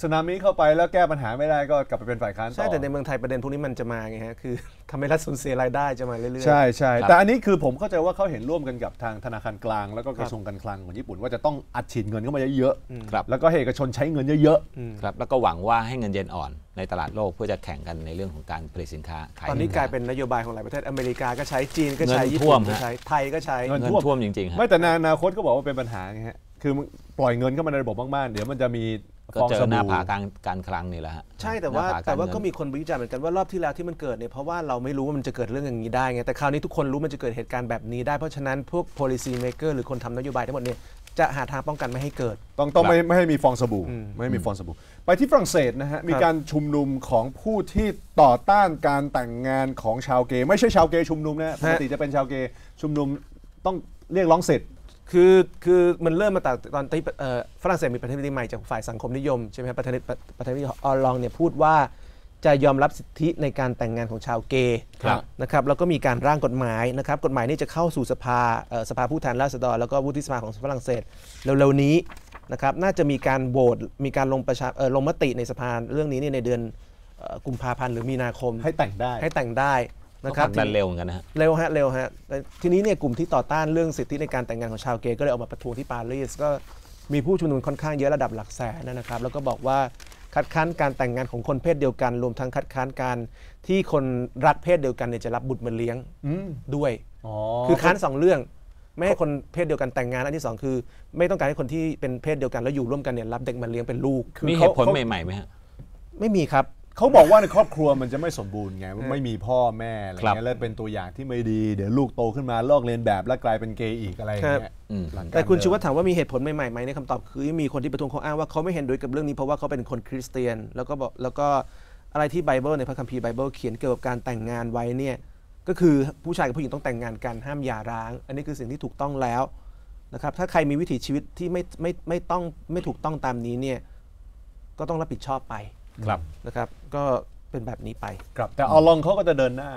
A: สึนามิเข้าไปแล้วแก้ปัญหาไม่ได้ก็กลับไปเป็นฝ่ายค้านต่อ
C: ใช่แต่ในเมืองไทยประเด็นพวกนี้มันจะมาไงฮะคือทำให้รัฐสูญเสียรายได้จะมาเรื่อยๆ
A: ใช่ใช่
C: ครับ
A: แต่อันนี้คือผมเข้าใจว่าเขาเห็นร่วมกันกับทางธนาคารกลาง แล้วก็กระทรวงการคลังของญี่ปุ่นว่าจะต้องอัดฉีดเงินเข้ามาเยอะ
B: ครับ
A: แล้วก็ให้เอกชนใช้เงินเยอะ
B: ครับแล้วก็หวังว่าให้เงินเยนอ่อนในตลาดโลกเพื่อจะแข่งกันในเรื่องของการผลิตสินค้าขาย
C: ตอนนี้
B: สิค้
C: กลายเป็นนโยบายของหลายประเทศอเมริกาก็ใช้จีนก็ใช้
B: เงิน
C: ญี่
B: ท่ว
C: ปุ่
B: ม
C: นก็
B: ฮะ
C: ใช้ไทยก็ใช้
A: ๆ
B: เงินท่วมจริงๆฮะ
A: ไม่แต่ในอนาคตก็บอกว่าเป็นปัญหาไงฮะ คือปล่อยเงินเข้ามาในระบบมากๆ เดี๋ยวมันจะมี
B: ก็
A: ฟอง
B: เจ
A: ส
B: อหน้า
A: บู่
B: ผาการการคลังนี่แหละฮะ
C: ใช่แต่ว่า
B: หน้ผ
C: แต่ว่า
B: เงิน
C: ก็มีคนวิจารณ์เหมือนกันว่ารอบที่แล้วที่มันเกิดเนี่ยเพราะว่าเราไม่รู้ว่ามันจะเกิดเรื่องอย่างนี้ได้ไงแต่คราวนี้ทุกคนรู้มันจะเกิดเหตุการณ์แบบนี้ได้เพราะฉะนั้นพวก policy maker หรือคนทำนโยบายทั้งหมดเนี่ยจะหาทางป้องกันไม่ให้เกิด
A: ต้องต้อง
C: ครับ
A: ไม่ไม่ให้มีฟองสบู่ไม่ให้มีฟองสบู่ไปที่ฝรั่งเศสนะฮะ มีการชุมนุมของผู้ที่ต่อต้านการแต่งงานของชาวเกย์ไม่ใช่ชาวเกย์ชุมนุมนะฮะปกติจะเป็นชาวเกย์ชุมนุมต้องเรียกร้องสิทธิ์
C: คือคือมันเริ่มมาจากตอนที่เอ่อฝรั่งเศสมีประธานาธิบดีใหม่จากฝ่ายสังคมนิยมใช่ไหมครับประธานาธิบดีประธานาธิบดีออลองเนี่ยพูดว่าจะยอมรับสิทธิในการแต่งงานของชาวเกย์
A: ครับ
C: นะครับแล้วก็มีการร่างกฎหมายนะครับกฎหมายนี้จะเข้าสู่สภาเอ่อสภาผู้แทนราษฎรแล้วก็วุฒิสภาของฝรั่งเศสเร็วๆนี้นะครับน่าจะมีการโหวตมีการลงประชาเอ่อลงมติในสภาเรื่องนี้เนี่ยในเดือนเอ่อกุมภาพันธ์หรือมีนาคม
A: ให้แต่งได้
C: ให้แต่งได้ นะครับ
B: ก็ผลักดันเร็วเหมือนกันนะฮะ
C: เร็วฮะเร็วฮะแต่ทีนี้เนี่ยกลุ่มที่ต่อต้านเรื่องสิทธิในการแต่งงานของชาวเกย์ก็เลยออกมาประท้วงที่ปารีสก็มีผู้ชุมนุมค่อนข้างเยอะระดับหลักแสนนะครับ แล้วก็บอกว่าคัดค้านการแต่งงานของคนเพศเดียวกัน รวมทั้งคัดค้านการที่คนรักเพศเดียวกันเนี่ยจะรับบุตรมาเลี้ยง
A: อืม
C: ด้วย
A: อ๋อ
C: คือค้านสองเรื่องไม่ให้คนเพศเดียวกันแต่งงานอันที่สองคือ ไม่ต้องการให้คนที่เป็นเพศเดียวกันแล้วอยู่ร่วมกันเนี่ยรับเด็กมาเลี้ยงเป็นลูก
B: มีเหตุผลใหม่ๆไหมฮะ
C: ไม่มีครับ
A: เขาบอกว่าในครอบครัวมันจะไม่สมบูรณ์ไงไม่มีพ่อแม่อะไร
B: ครับ
A: เงี้ยแล้วเป็นตัวอย่างที่ไม่ดี เดี๋ยวลูกโตขึ้นมาลอกเลียนแบบแล้วกลายเป็นเกย์อีกอะไรอย่างเงี้ยหลังการ
C: แต่คุณ
A: เดิน
C: ชูวัฒน์ถามว่ามีเหตุผลใหม่ๆไหมในคำตอบคือมีคนที่ประท้วงเขาอ้างว่าเขาไม่เห็นด้วยกับเรื่องนี้เพราะว่าเขาเป็นคนคริสเตียน แล้วก็บอกแล้วก็อะไรที่ไบเบิลในพระคัมภีร์ไบเบิลเขียนเกี่ยวกับการแต่งงานไว้เนี่ยก็คือผู้ชายกับผู้หญิงต้องแต่งงานกันห้ามหย่าร้าง อันนี้คือสิ่งที่ถูกต้องแล้วนะครับถ้าใครมีวิถีชีวิตที่ไม่ไม่ไม่ต้องไม่ถูกต้องตามนี้เนี่ยก็ต้องรับผิดชอบไป
B: ครับ
C: นะครับ ก็เป็นแบบนี้ไป
A: ครับ แต่เอาลองเขาก็จะเดินหน้า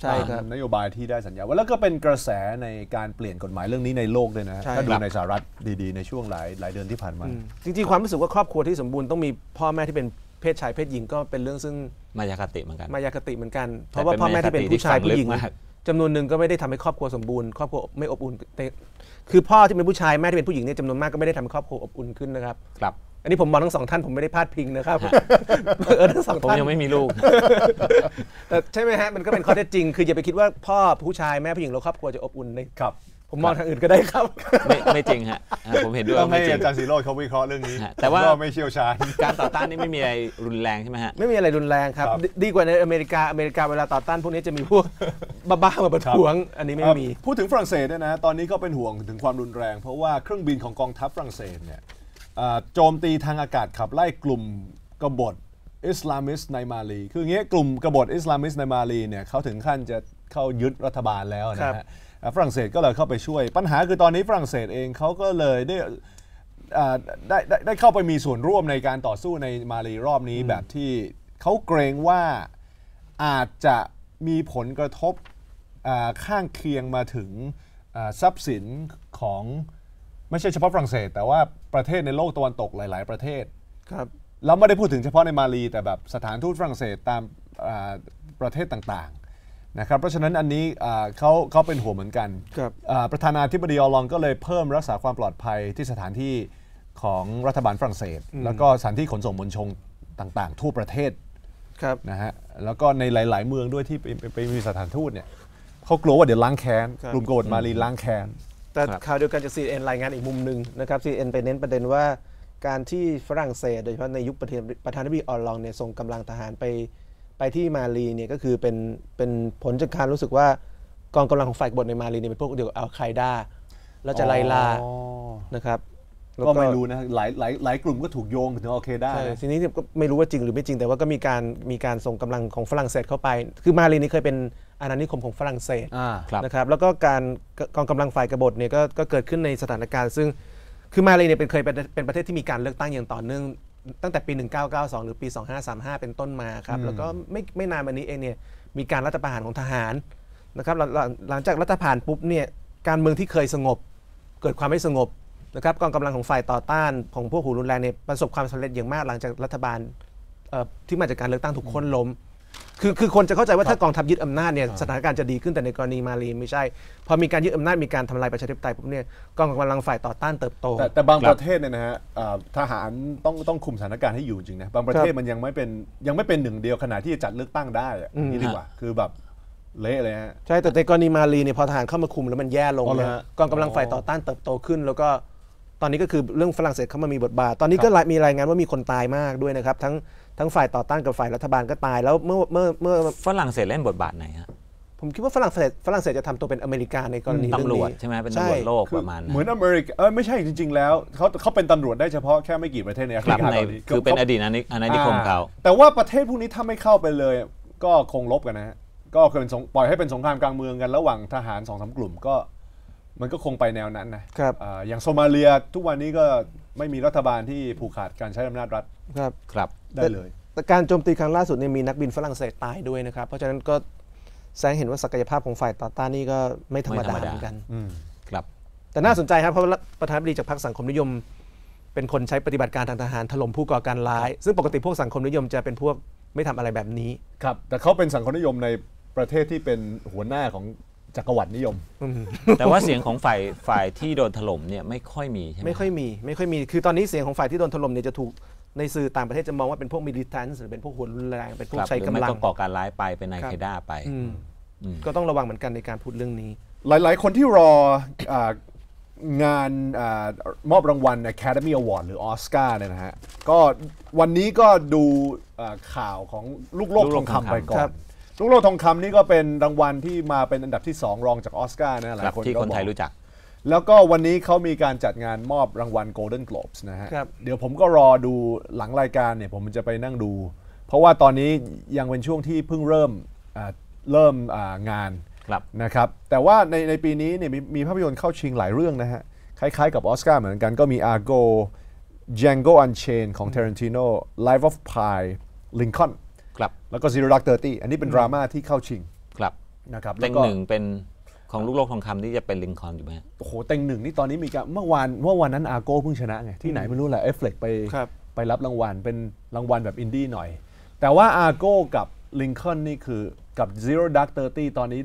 C: ใช่ครับ
A: ตามนโยบายที่ได้สัญญาไว้แล้วก็เป็นกระแสในการเปลี่ยนกฎหมายเรื่องนี้ในโลกด้วยนะ
C: ใช่
A: ถ้าดู
C: ครับ
A: ในสหรัฐดีๆ ในช่วงหลายหลายเดือนที่ผ่านมา
C: อืมจริงๆ ความรู้สึกว่าครอบครัวที่สมบูรณ์ต้องมีพ่อแม่ที่เป็นเพศชายเพศหญิงก็เป็นเรื่องซึ่ง
B: มายาคติเหมือนกัน
C: มายาคติเหมือนกันเพ
B: แต่
C: ราะว่า
B: เป็น
C: พ่อแม่ที่เป็น
B: มายาคติ
C: ผู้ชาย
B: ที่ฝัง
C: ผู้หญิง
B: ลึกมาก
C: จำนวนหนึ่งก็ไม่ได้ทำให้ครอบครัวสมบูรณ์ครอบครัวไม่อบอุ่นแต่คือพ่อที่เป็นผู้ชายแม่ที่เป็นผู้หญิงเนี่ยจำนวนมากก็ไม่ได้ทำให้ครอบครัวอบอุ่นขึ้นนะครับ
B: ครับ
C: อั นนี้ผมมองทั้งสองท่านผมไม่ได้พาดพิงนะครับเออทั้งสอง
B: ผม
C: ท่าน
B: ยังไม่มีลูก
C: แต่ใช่ไหมฮะมันก็เป็นข้อเท็จจริง คืออย่าไปคิดว่าพ่อผู้ชายแม่ผู้หญิงแล้วครอบครัวจะอบอุ่นเลย
A: ครับ
C: ผมมองทางอื่นก็ได้ครับ
B: ไม่ไม่จริงฮะอ่าผมเห็นด้วย
A: ต้อง
B: ว่า
A: ให้
B: ไม่จริง
A: อาจารย์สีโรจน์เขาวิเคราะห์เรื่องนี้
B: ฮะแต่ว่า
A: ผมก็ไม่เชี่ยวชาญ
B: การต่อต้านนี่ไม่มีอะไรรุนแรงใช่ไหมฮะ
C: ไม่มีอะไรรุนแรงครับ
A: ครับ
C: ดีดีกว่าในอเมริกาอเมริกาเวลาต่อต้านพวกนี้จะมีพวกบ้าๆมาประท้วง อันนี้ไม่มี
A: เอ่อพูดถึงฝรั่งเศสเนี่ยนะตอนนี้ก็เป็นห่วงถึงความรุนแรง เพราะว่าเครื่องบินของกองทัพฝรั่งเศสเนี่ยอ่า โจมตีทางอากาศขับไล่กลุ่มกบฏอิสลามิสต์ในมาลีคืออย่างเงี้ยกลุ่มกบฏอิสลามิสต์ในมาลีเนี่ยเขาถึงขั้นจะเข้ายึดรัฐบาลแล้วนะ
C: ครั
A: ฮะ
C: บ
A: อ่าฝรั่งเศสก็เลยเข้าไปช่วย ปัญหาคือตอนนี้ฝรั่งเศสเองเขาก็เลยได้อ่าได้ได้ได้เข้าไปมีส่วนร่วมในการต่อสู้ในมาลีรอบนี้แบบที่เขาเกรงว่าอาจจะมีผลกระทบอ่าข้างเคียงมาถึงอ่าทรัพย์สินของ ไม่ใช่เฉพาะฝรั่งเศส แต่ว่าประเทศในโลกตะวันตกหลาย ๆ ประเทศ
C: ครับ
A: เราไม่ได้พูดถึงเฉพาะในมาลีแต่แบบสถานทูตฝรั่งเศสตามอ่าประเทศต่างๆนะครับเพราะฉะนั้นอันนี้อ่าเขาเขาเป็นห่วงเหมือนกัน
C: ครับ
A: อ่าประธานาธิบดีออลองก็เลยเพิ่มรักษาความปลอดภัยที่สถานที่ของรัฐบาลฝรั่งเศส
C: อืม
A: แล้วก็สถานที่ขนส่งมวลชนต่างๆ ทั่วประเทศ
C: ครับ
A: นะฮะแล้วก็ในหลาย ๆ เมืองด้วยที่ไปไปไปมีสถานทูตเนี่ยเขากลัวว่าเดี๋ยวล้างแค้น
C: ครับ
A: กลุ่มกบฏมาลีล้างแค้น
C: แต่ข่าวเดียวกันจาก CNN รายงานอีกมุมหนึ่งนะครับ CNN ไปเน้นประเด็นว่าการที่ฝรั่งเศส โดยเฉพาะในยุคประธานประธานาธิบดีออลองเนี่ยส่งกำลังทหารไปไปที่มาลีเนี่ยก็คือเป็นเป็นผลจากการรู้สึกว่ากองกำลังของฝ่ายกบฏในมาลีเนี่ยเป็นพวกเดียวกับอัลไคดาแล้วจะไล่ล่า
A: อ๋อ
C: นะครับแล้ว
A: ก็ไม่รู้นะหลายหลายหลายกลุ่มก็ถูกโยงถึงโอเคได้
C: ใช่ทีนี้เนี่ยก็ไม่รู้ว่าจริงหรือไม่จริงแต่ว่าก็มีการมีการส่งกำลังของฝรั่งเศสเข้าไป คือมาลีนี่เคยเป็น อาณานิคมของฝรั่งเศส
A: อ่า
B: ครับ
C: นะครับแล้วก็การกองกำลังฝ่ายกบฏเนี่ยก็ก็เกิดขึ้นในสถานการณ์ซึ่งคือมาเลเนี่ยเป็นเคยเป็นเป็นประเทศที่มีการเลือกตั้งอย่างต่อเนื่องตั้งแต่ปี 1992 หรือปี 2535 เป็นต้นมาครับ
A: อืม
C: แล้วก็ไม่ไม่นานมานี้เองเนี่ยมีการรัฐประหารของทหารนะครับหลังหลังหลังจากรัฐประหารปุ๊บเนี่ยการเมืองที่เคยสงบ เกิดความไม่สงบนะครับกองกำลังของฝ่ายต่อต้านของพวกหูรุนแรงเนี่ยประสบความสำเร็จอย่างมากหลังจากรัฐบาลเอ่อที่มาจากการเลือกตั้งถูกโค้นล้ม คือคือคนจะเข้าใจว่าถ้ากองทัพยึดอำนาจเนี่ยสถานการณ์จะดีขึ้นแต่ในกรณีมาลีไม่ใช่ พอมีการยึดอำนาจมีการทำลายประชาธิปไตยปุ๊บเนี่ยกองกำลังฝ่ายต่อต้านเติบโต
A: แต่แต่บางประเทศเนี่ยนะฮะอ่าทหารต้องต้องคุมสถานการณ์ให้อยู่จริงนะบางประเทศ
C: ครับ
A: มันยังไม่เป็นยังไม่เป็นหนึ่งเดียวขนาดที่จะจัดเลือกตั้งได้อะ
C: อืม
A: นี่ดีกว่าคือแบบเละเลยฮะ
C: ใช่แต่ในกรณีมาลีเนี่ยพอทหารเข้ามาคุมแล้วมันแย่ลง
A: อ๋อเหรอ
C: เนี่ย
A: ฮะ
C: กองกำลังฝ่ายต่อต้านเติบโตขึ้น แล้วก็ตอนนี้ก็คือเรื่องฝรั่งเศสเข้ามามีบทบาท ตอนนี้ก็มีรายงานว่ามีคนตายมากด้วยนะครับ ทั้ง ทั้งฝ่ายต่อต้านกับฝ่ายรัฐบาลก็ตาย แล้วเมื่อเมื่อเมื่อ
B: ฝรั่งเศสเล่นบทบาทไหนฮะ
C: ผมคิดว่าฝรั่งเศสฝรั่งเศสจะทำตัวเป็นอเมริกาในกรณีเรื่อง
B: ตำร
C: นี้
B: วจใช่ไหมเป็นตำรวจโลก
A: คือ
B: ประมาณนั้น
A: เหมือนอเมริกาเออไม่ใช่จริง ๆ แล้วเขาเขาเป็นตำรวจได้เฉพาะแค่ไม่กี่ประเทศในแอฟ
B: ค
A: ริ
B: รับ
A: กา
B: ใน
A: ตอนนี้
B: คือเป็นอดีตอาณาอาณานิคมเขา
A: อ่แต่ว่าประเทศพวกนี้ถ้าไม่เข้าไปเลย ก็คงลบกันนะฮะก็คือเป็นสงปล่อยให้เป็นสงครามกลางเมืองกันระหว่างทหารสองสามกลุ่มก็ มันก็คงไปแนวนั้นนะครับอ่าอย่างโซมาเลียทุกวันนี้ก็ไม่มีรัฐบาลที่ผูกขาดการใช้อำนาจรัฐ
C: ครับ
B: ครับ
A: ได้เลย
C: แต่การโจมตีครั้งล่าสุดเนี่ยมีนักบินฝรั่งเศสตายด้วยนะครับ เพราะฉะนั้นก็แสดงเห็นว่าศักยภาพของฝ่ายต่อต้านนี่ก็ไม่ธรรมดา
B: ไม่ธรรมดา
C: เหมือนกัน
A: อืม
B: ครับ
C: แต่น่าสนใจครับเพราะว่าประธานาธิบดีจากพรรคสังคมนิยม เป็นคนใช้ปฏิบัติการทางทหารถล่มผู้ก่อการร้าย ซึ่งปกติพวกสังคมนิยมจะเป็นพวกไม่ทำอะไรแบบนี้
A: ครับ แต่เขาเป็นสังคมนิยมในประเทศที่เป็นหัวหน้าของ จักรวรรดินิยม
B: แต่ว่าเสียงของฝ่ายฝ่ายที่โดนถล่มเนี่ยไม่ค่อยมีใช่ไหม
C: ไม่ค่อยมีไม่ค่อยมี คือตอนนี้เสียงของฝ่ายที่โดนถล่มเนี่ยจะถูกในสื่อต่างประเทศจะมองว่าเป็นพวกมิลิทันหรือเป็นพวกหัวรุนแรงเป็นพวก
B: ครับ
C: ใช้
B: หรือกำไม่
C: ลัง
B: ก็ก่อการร้ายไปเป็นไน
C: ครับ
B: เคด้าไป
C: อืม
B: อืม
C: ก็ต้องระวังเหมือนกันในการพูดเรื่องนี้
A: หลาย ๆ คนที่รออางานอามอบรางวัล Academy Award หรือออสการ์เนี่ยนะฮะก็วันนี้ก็ดูอ่าข่าวของลูกโลก
B: ลูก
A: ท
B: โล
A: อกง
B: ทอง
A: คำ
B: คำ
A: ไปก่อ
C: ครั
A: น
C: บ
A: ลูกโลกทองคำนี่ก็เป็นรางวัลที่มาเป็นอันดับที่ 2 รองจากออสการ์นะหลา
B: ครั
A: ย
B: บ
A: คน
B: ที่
A: ก็
B: คนไทย
A: บอก
B: รู้จัก
A: แล้วก็วันนี้เขามีการจัดงานมอบรางวัล Golden Globes นะฮะ
C: ครับ
A: เดี๋ยวผมก็รอดูหลังรายการเนี่ยผมจะไปนั่งดู เพราะว่าตอนนี้ยังเป็นช่วงที่เพิ่งเริ่มอ่าเริ่มอ่างาน
B: ครับ
A: นะครับแต่ว่าในในปีนี้เนี่ยมีมีภาพยนตร์เข้าชิงหลายเรื่องนะฮะ คล้ายๆกับออสการ์เหมือนกันก็มี Argo Django Unchained ของ Tarantino Life of Pi Lincoln
B: ครับ
A: แล้วก็ Zero Dark Thirty อันนี้เป็นดราม่าที่เข้าชิง
B: ครับ
A: นะครับ
B: เต็ง
A: แล้วก็
B: หนึ่งเป็นของลูกโลกทองคำที่จะเป็นลิงคอล์นอยู่ไหมฮะ
A: โอ้โหเต็งหนึ่งนี่ตอนนี้มีการเมื่อวานเมื่อวันนั้น Argo เพิ่งชนะไงที่ไหนไม่รู้แหละแอฟเฟล็กไป
C: ครับ
A: ไปรับรางวัลเป็นรางวัลแบบอินดี้หน่อย แต่ว่าอาโก้กับลิงคอ n นี่คือกับ Zero Dark Thirty ตอนนี้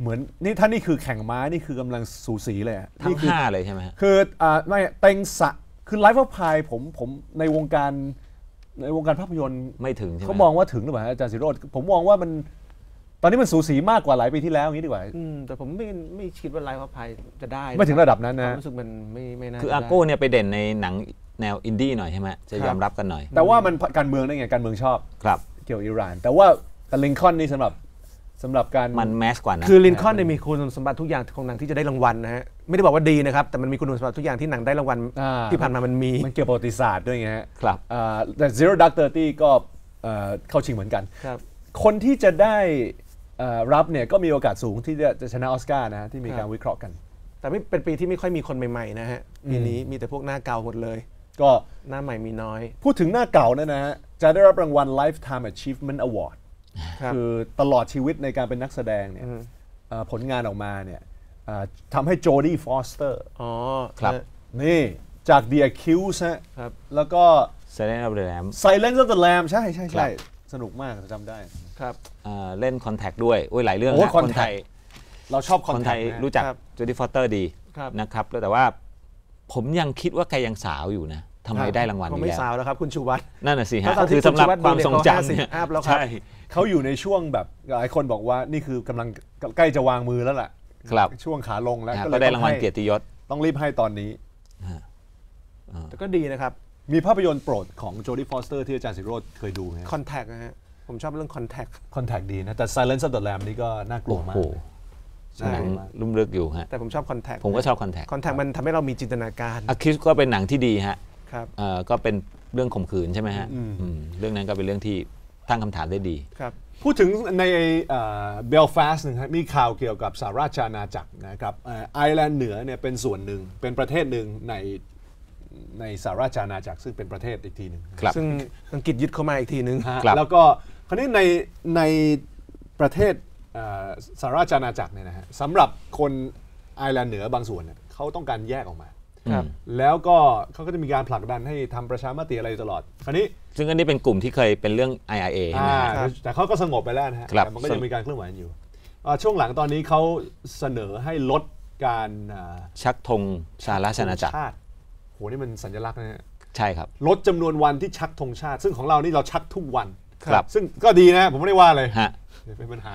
A: เหมือนนี่ถ้านี่คือแข่งม้านี่คือกำลังสูสีเลยอะ
B: ทั้ง
A: นี่คื
B: ห้าเลยใช่ไหมฮะ
A: คืออ่าไม่เต็งสะคือ Life of Pi ผมผมในวงการ ในวงการภาพยนตร์
B: ไม่ถึงใช่ไหม
A: เขามองว่าถึงหรือเปล่าฮะอาจารย์สิโรธผมมองว่ามันตอนนี้มันสูสีมากกว่าหลายปีที่แล้วอย่างนี้ดีกว่า
C: อืมแต่ผมไม่ไม่คิดว่า Life of Piจะได้
A: ไม่ถึงระดับนั้นนะ
C: ความรู้สึกมันไม่ไม่น่า
B: คือ
C: จะ
B: อา
C: ได้
B: โก้เนี่ยไปเด่นในหนังแนวอินดี้หน่อยใช่ไหมจะยอมรับกันหน่อย
A: แต่ว่ามันการเมืองได้ไงการเมืองชอบ
B: ครับ
A: เกี่ยวอิหร่าน แต่ว่าแต่ลิงคอ n นี่สำหรับสำหรับการ
B: มันแมสกว่านะ
C: คือลินคอล์นเนี่ยมีคุณสมบัติทุกอย่างของหนังที่จะได้รางวัลนะฮะ ไม่ได้บอกว่าดีนะครับ แต่มันมีคุณสมบัติทุกอย่างที่หนังได้รางวัล
A: อ่า
C: ที่ผ่านมามันมี
A: มันเกี่ยวกับประวัติศาสตร์ด้วยไงฮะ
B: ครับ
A: อ่าแต่ Zero Dark Thirty ก็เอ่อเข้าชิงเหมือนกัน
C: ครับ
A: คนที่จะได้เอ่อรับเนี่ยก็มีโอกาสสูงที่จะจะชนะออสการ์นะฮะที่มีการวิเคราะห์กัน
C: แต่ไม่เป็นปีที่ไม่ค่อยมีคนใหม่ๆนะฮะปีนี้มีแต่พวกหน้าเก่าหมดเลย
A: ก็
C: หน้าใหม่มีน้อย
A: พูดถึงหน้าเก่าเนยนะฮะจะได้รับรางวัล Lifetime Achievement Award
C: ครับ
A: คือตลอดชีวิตในการเป็นนักแสดงเนี่ยเอ่อผลงานออกมาเนี่ยเอ่อ ทำให้โจดี้ฟอสเตอร์
C: อ๋อ
B: ครับ
A: นี่จาก The Accused ฮะ
C: ครับ
A: แล้วก็
B: Silence of the Lamb
A: Silence of the Lamb ใช่ใช่ใช่ครั
B: บ
A: สนุกมากจำได้
C: ครับ
B: เล่น Contact ด้วยโอ้ยหลายเรื่อง
A: โอ้
B: นะ
A: Contact
B: คนไทย
A: เราชอบ
B: คนไทย
A: Contact นะ
B: รู้จัก
C: ครับ
B: จูดี้ฟอสเตอร์ดี
C: ครับ
B: นะครับแล้วแต่ว่าผมยังคิดว่าแกยังสาวอยู่นะทำไมได้รางวัล
C: ผม
B: นี้
C: ไม่
B: แล้ว
C: สาวแล้วครับคุณชูวัฒน์
B: นั่นน่ะสิฮะ
C: เพราะตอนที่
B: คือสำหรับ
C: คุณชูวัฒน์
B: ความ
C: ดูเนี่ย
B: ทรงจำเนี่ย
C: เขา50 up แล้วครับ
B: ใช่
A: เขาอยู่ในช่วงแบบหลายคนบอกว่านี่คือกำลังใกล้จะวางมือแล้วล่ะ
B: ครับ
A: ช่วงขาลงแล้ว
B: นะ
A: ก็เลย
B: ก็
A: ต้อง
B: ได้
A: ต้อ
B: รางวัล
A: ให้
B: เกียรติยศ
A: ต้องรีบให้ตอนนี้
C: แต่ก็ดีนะครับ
A: มีภาพยนตร์โปรดของโจดี้ฟอสเตอร์ที่อาจารย์สิโรธเคยดูไหม
C: Contact นะฮะผมชอบเรื่อง
A: Contact Contactดีนะ แต่ Silence of the Lamb นี่ก็น่ากลัวมาก
B: โอ้โห
C: ใช่
B: หนังลุ่มลึกอยู่ฮะ
C: แต่ผมชอบ Contact
B: ผมก็ชอบ Contact ค
C: อนแทคมันทำให้เรามีจินตนาการ
B: Accused ก็เป็นหนังที่ดีฮะ
C: ครับ
B: เอ่อก็เป็นเรื่องข่มขืนใช่ไหมฮะ
A: อืม
B: อืมเรื่องนั้นก็เป็นเรื่องที่ตั้งคำถามได้ดี
C: ครับ
A: พูดถึงในเบลฟาสต์นะครับมีข่าวเกี่ยวกับสหราชอาณาจักรนะครับเอ่อไอร์แลนด์เหนือเนี่ยเป็นส่วนหนึ่งเป็นประเทศหนึ่งในในสหราชอาณาจักรซึ่งเป็นประเทศอีกทีหนึ่ง
B: ครับ
C: ซึ่งอังกฤษยึดเข้ามาอีกทีนึง
A: ฮะ
B: ครับ
A: แล้วก็คราวนี้ในในประเทศเอ่อสหราชอาณาจักรเนี่ยนะฮะสำหรับคนไอร์แลนด์เหนือบางส่วนเนี่ยเขาต้องการแยกออกมา
B: ครับ
A: แล้วก็เขาก็จะมีการผลักดันให้ทำประชามติอะไรอยู่ตลอด คราวนี้
B: ซึ่งอันนี้เป็นกลุ่มที่เคยเป็นเรื่อง IRA ใช่ไหม
A: อ่า
B: ฮะ
A: แต่เขาก็สงบไปแล้วนะฮะ
B: ครับ
A: แต่มันก็ยังมีการเคลื่อนไหวอยู่อ่าช่วงหลังตอนนี้เขาเสนอให้ลดการอ่า
B: ชักธงสหราชอาณาจักร
A: ชาติโหนี่มันสัญลักษณ์นะฮะ
B: ใช่ครับ
A: ลดจำนวนวันที่ชักธงชาติ ซึ่งของเรานี่เราชักทุกวัน
B: ครับ
A: ซึ่งก็ดีนะผมไม่ได้ว่าเลย
B: ฮะ
A: เดี๋ยวเป็นปัญหา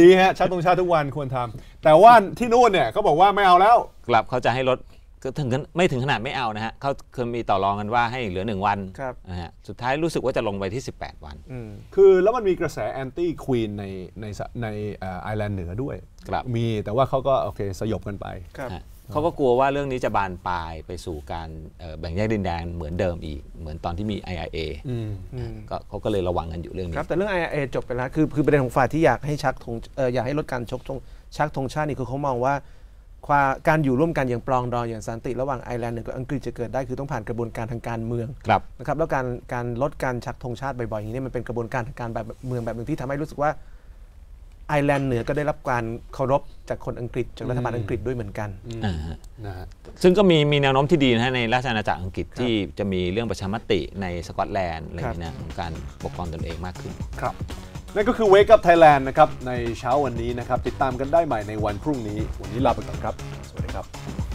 A: ดีฮะชักธงชาติทุกวันควรทำ แต่ว่าที่นู่นเนี่ยเขาบอกว่าไม่เอาแล้ว
B: กลับเขาจะให้ลดก็ถึงขนาดไม่ถึงขนาดไม่เอานะฮะเขาเคยมีต่อรองกันว่าให้เหลือหนึ่งวัน
C: ครับ
B: นะฮะสุดท้ายรู้สึกว่าจะลงไปที่ 18 วัน
C: อืม
A: คือแล้วมันมีกระแสแอนตี้ควีนในในสะในเอ่อไอร์แลนด์เหนือด้วย
B: ครับ
A: มีแต่ว่าเขาก็โอเคสยบกันไป
C: ครับ
B: ฮะเขาก็กลัวว่าเรื่องนี้จะบานปลายไปสู่การเอ่อแบ่งแยกดินแดนเหมือนเดิมอีก เหมือนตอนที่มี IRA
A: อืม
C: อืม
B: ก็เขาก็เลยระวังกันอยู่เรื่องนี้ค
C: รับแต่เรื่อง IRA จบไปแล้วคือคือประเด็นของฝ่ายที่อยากให้ชักธงเอออยากให้ลดการชกธง ชักธงชาตินี่คือเขามองว่าความการอยู่ร่วมกันอย่างปรองดองอย่างสันติระหว่างไอร์แลนด์เหนือกับอังกฤษจะเกิดได้คือต้องผ่านกระบวนการทางการเมือง
B: ครับ
C: นะครับแล้วการการลดการชักธงชาติบ่อยๆอย่างนี้มันเป็นกระบวนการทางการแบบเมืองแบบหนึ่งที่ทำให้รู้สึกว่าไอร์แลนด์เหนือก็ได้รับการเคารพจากคนอังกฤษจากรัฐบาลอังกฤษด้วยเหมือนกัน
B: อ่าฮะ
A: นะฮะ
B: ซึ่งก็มีมีแนวโน้มที่ดีนะฮะในราชอาณาจักรอังกฤษที่จะมีเรื่องประชามติในสกอตแลนด์อะไรอย่างเงี้ยนะของการปกครองตนเองมากขึ้น
A: ครับ นั่นก็คือ Wake Up Thailand นะครับ ในเช้าวันนี้นะครับ ติดตามกันได้ใหม่ในวันพรุ่งนี้ วันนี้ลาไปก่อนครับ สวัสดีครับ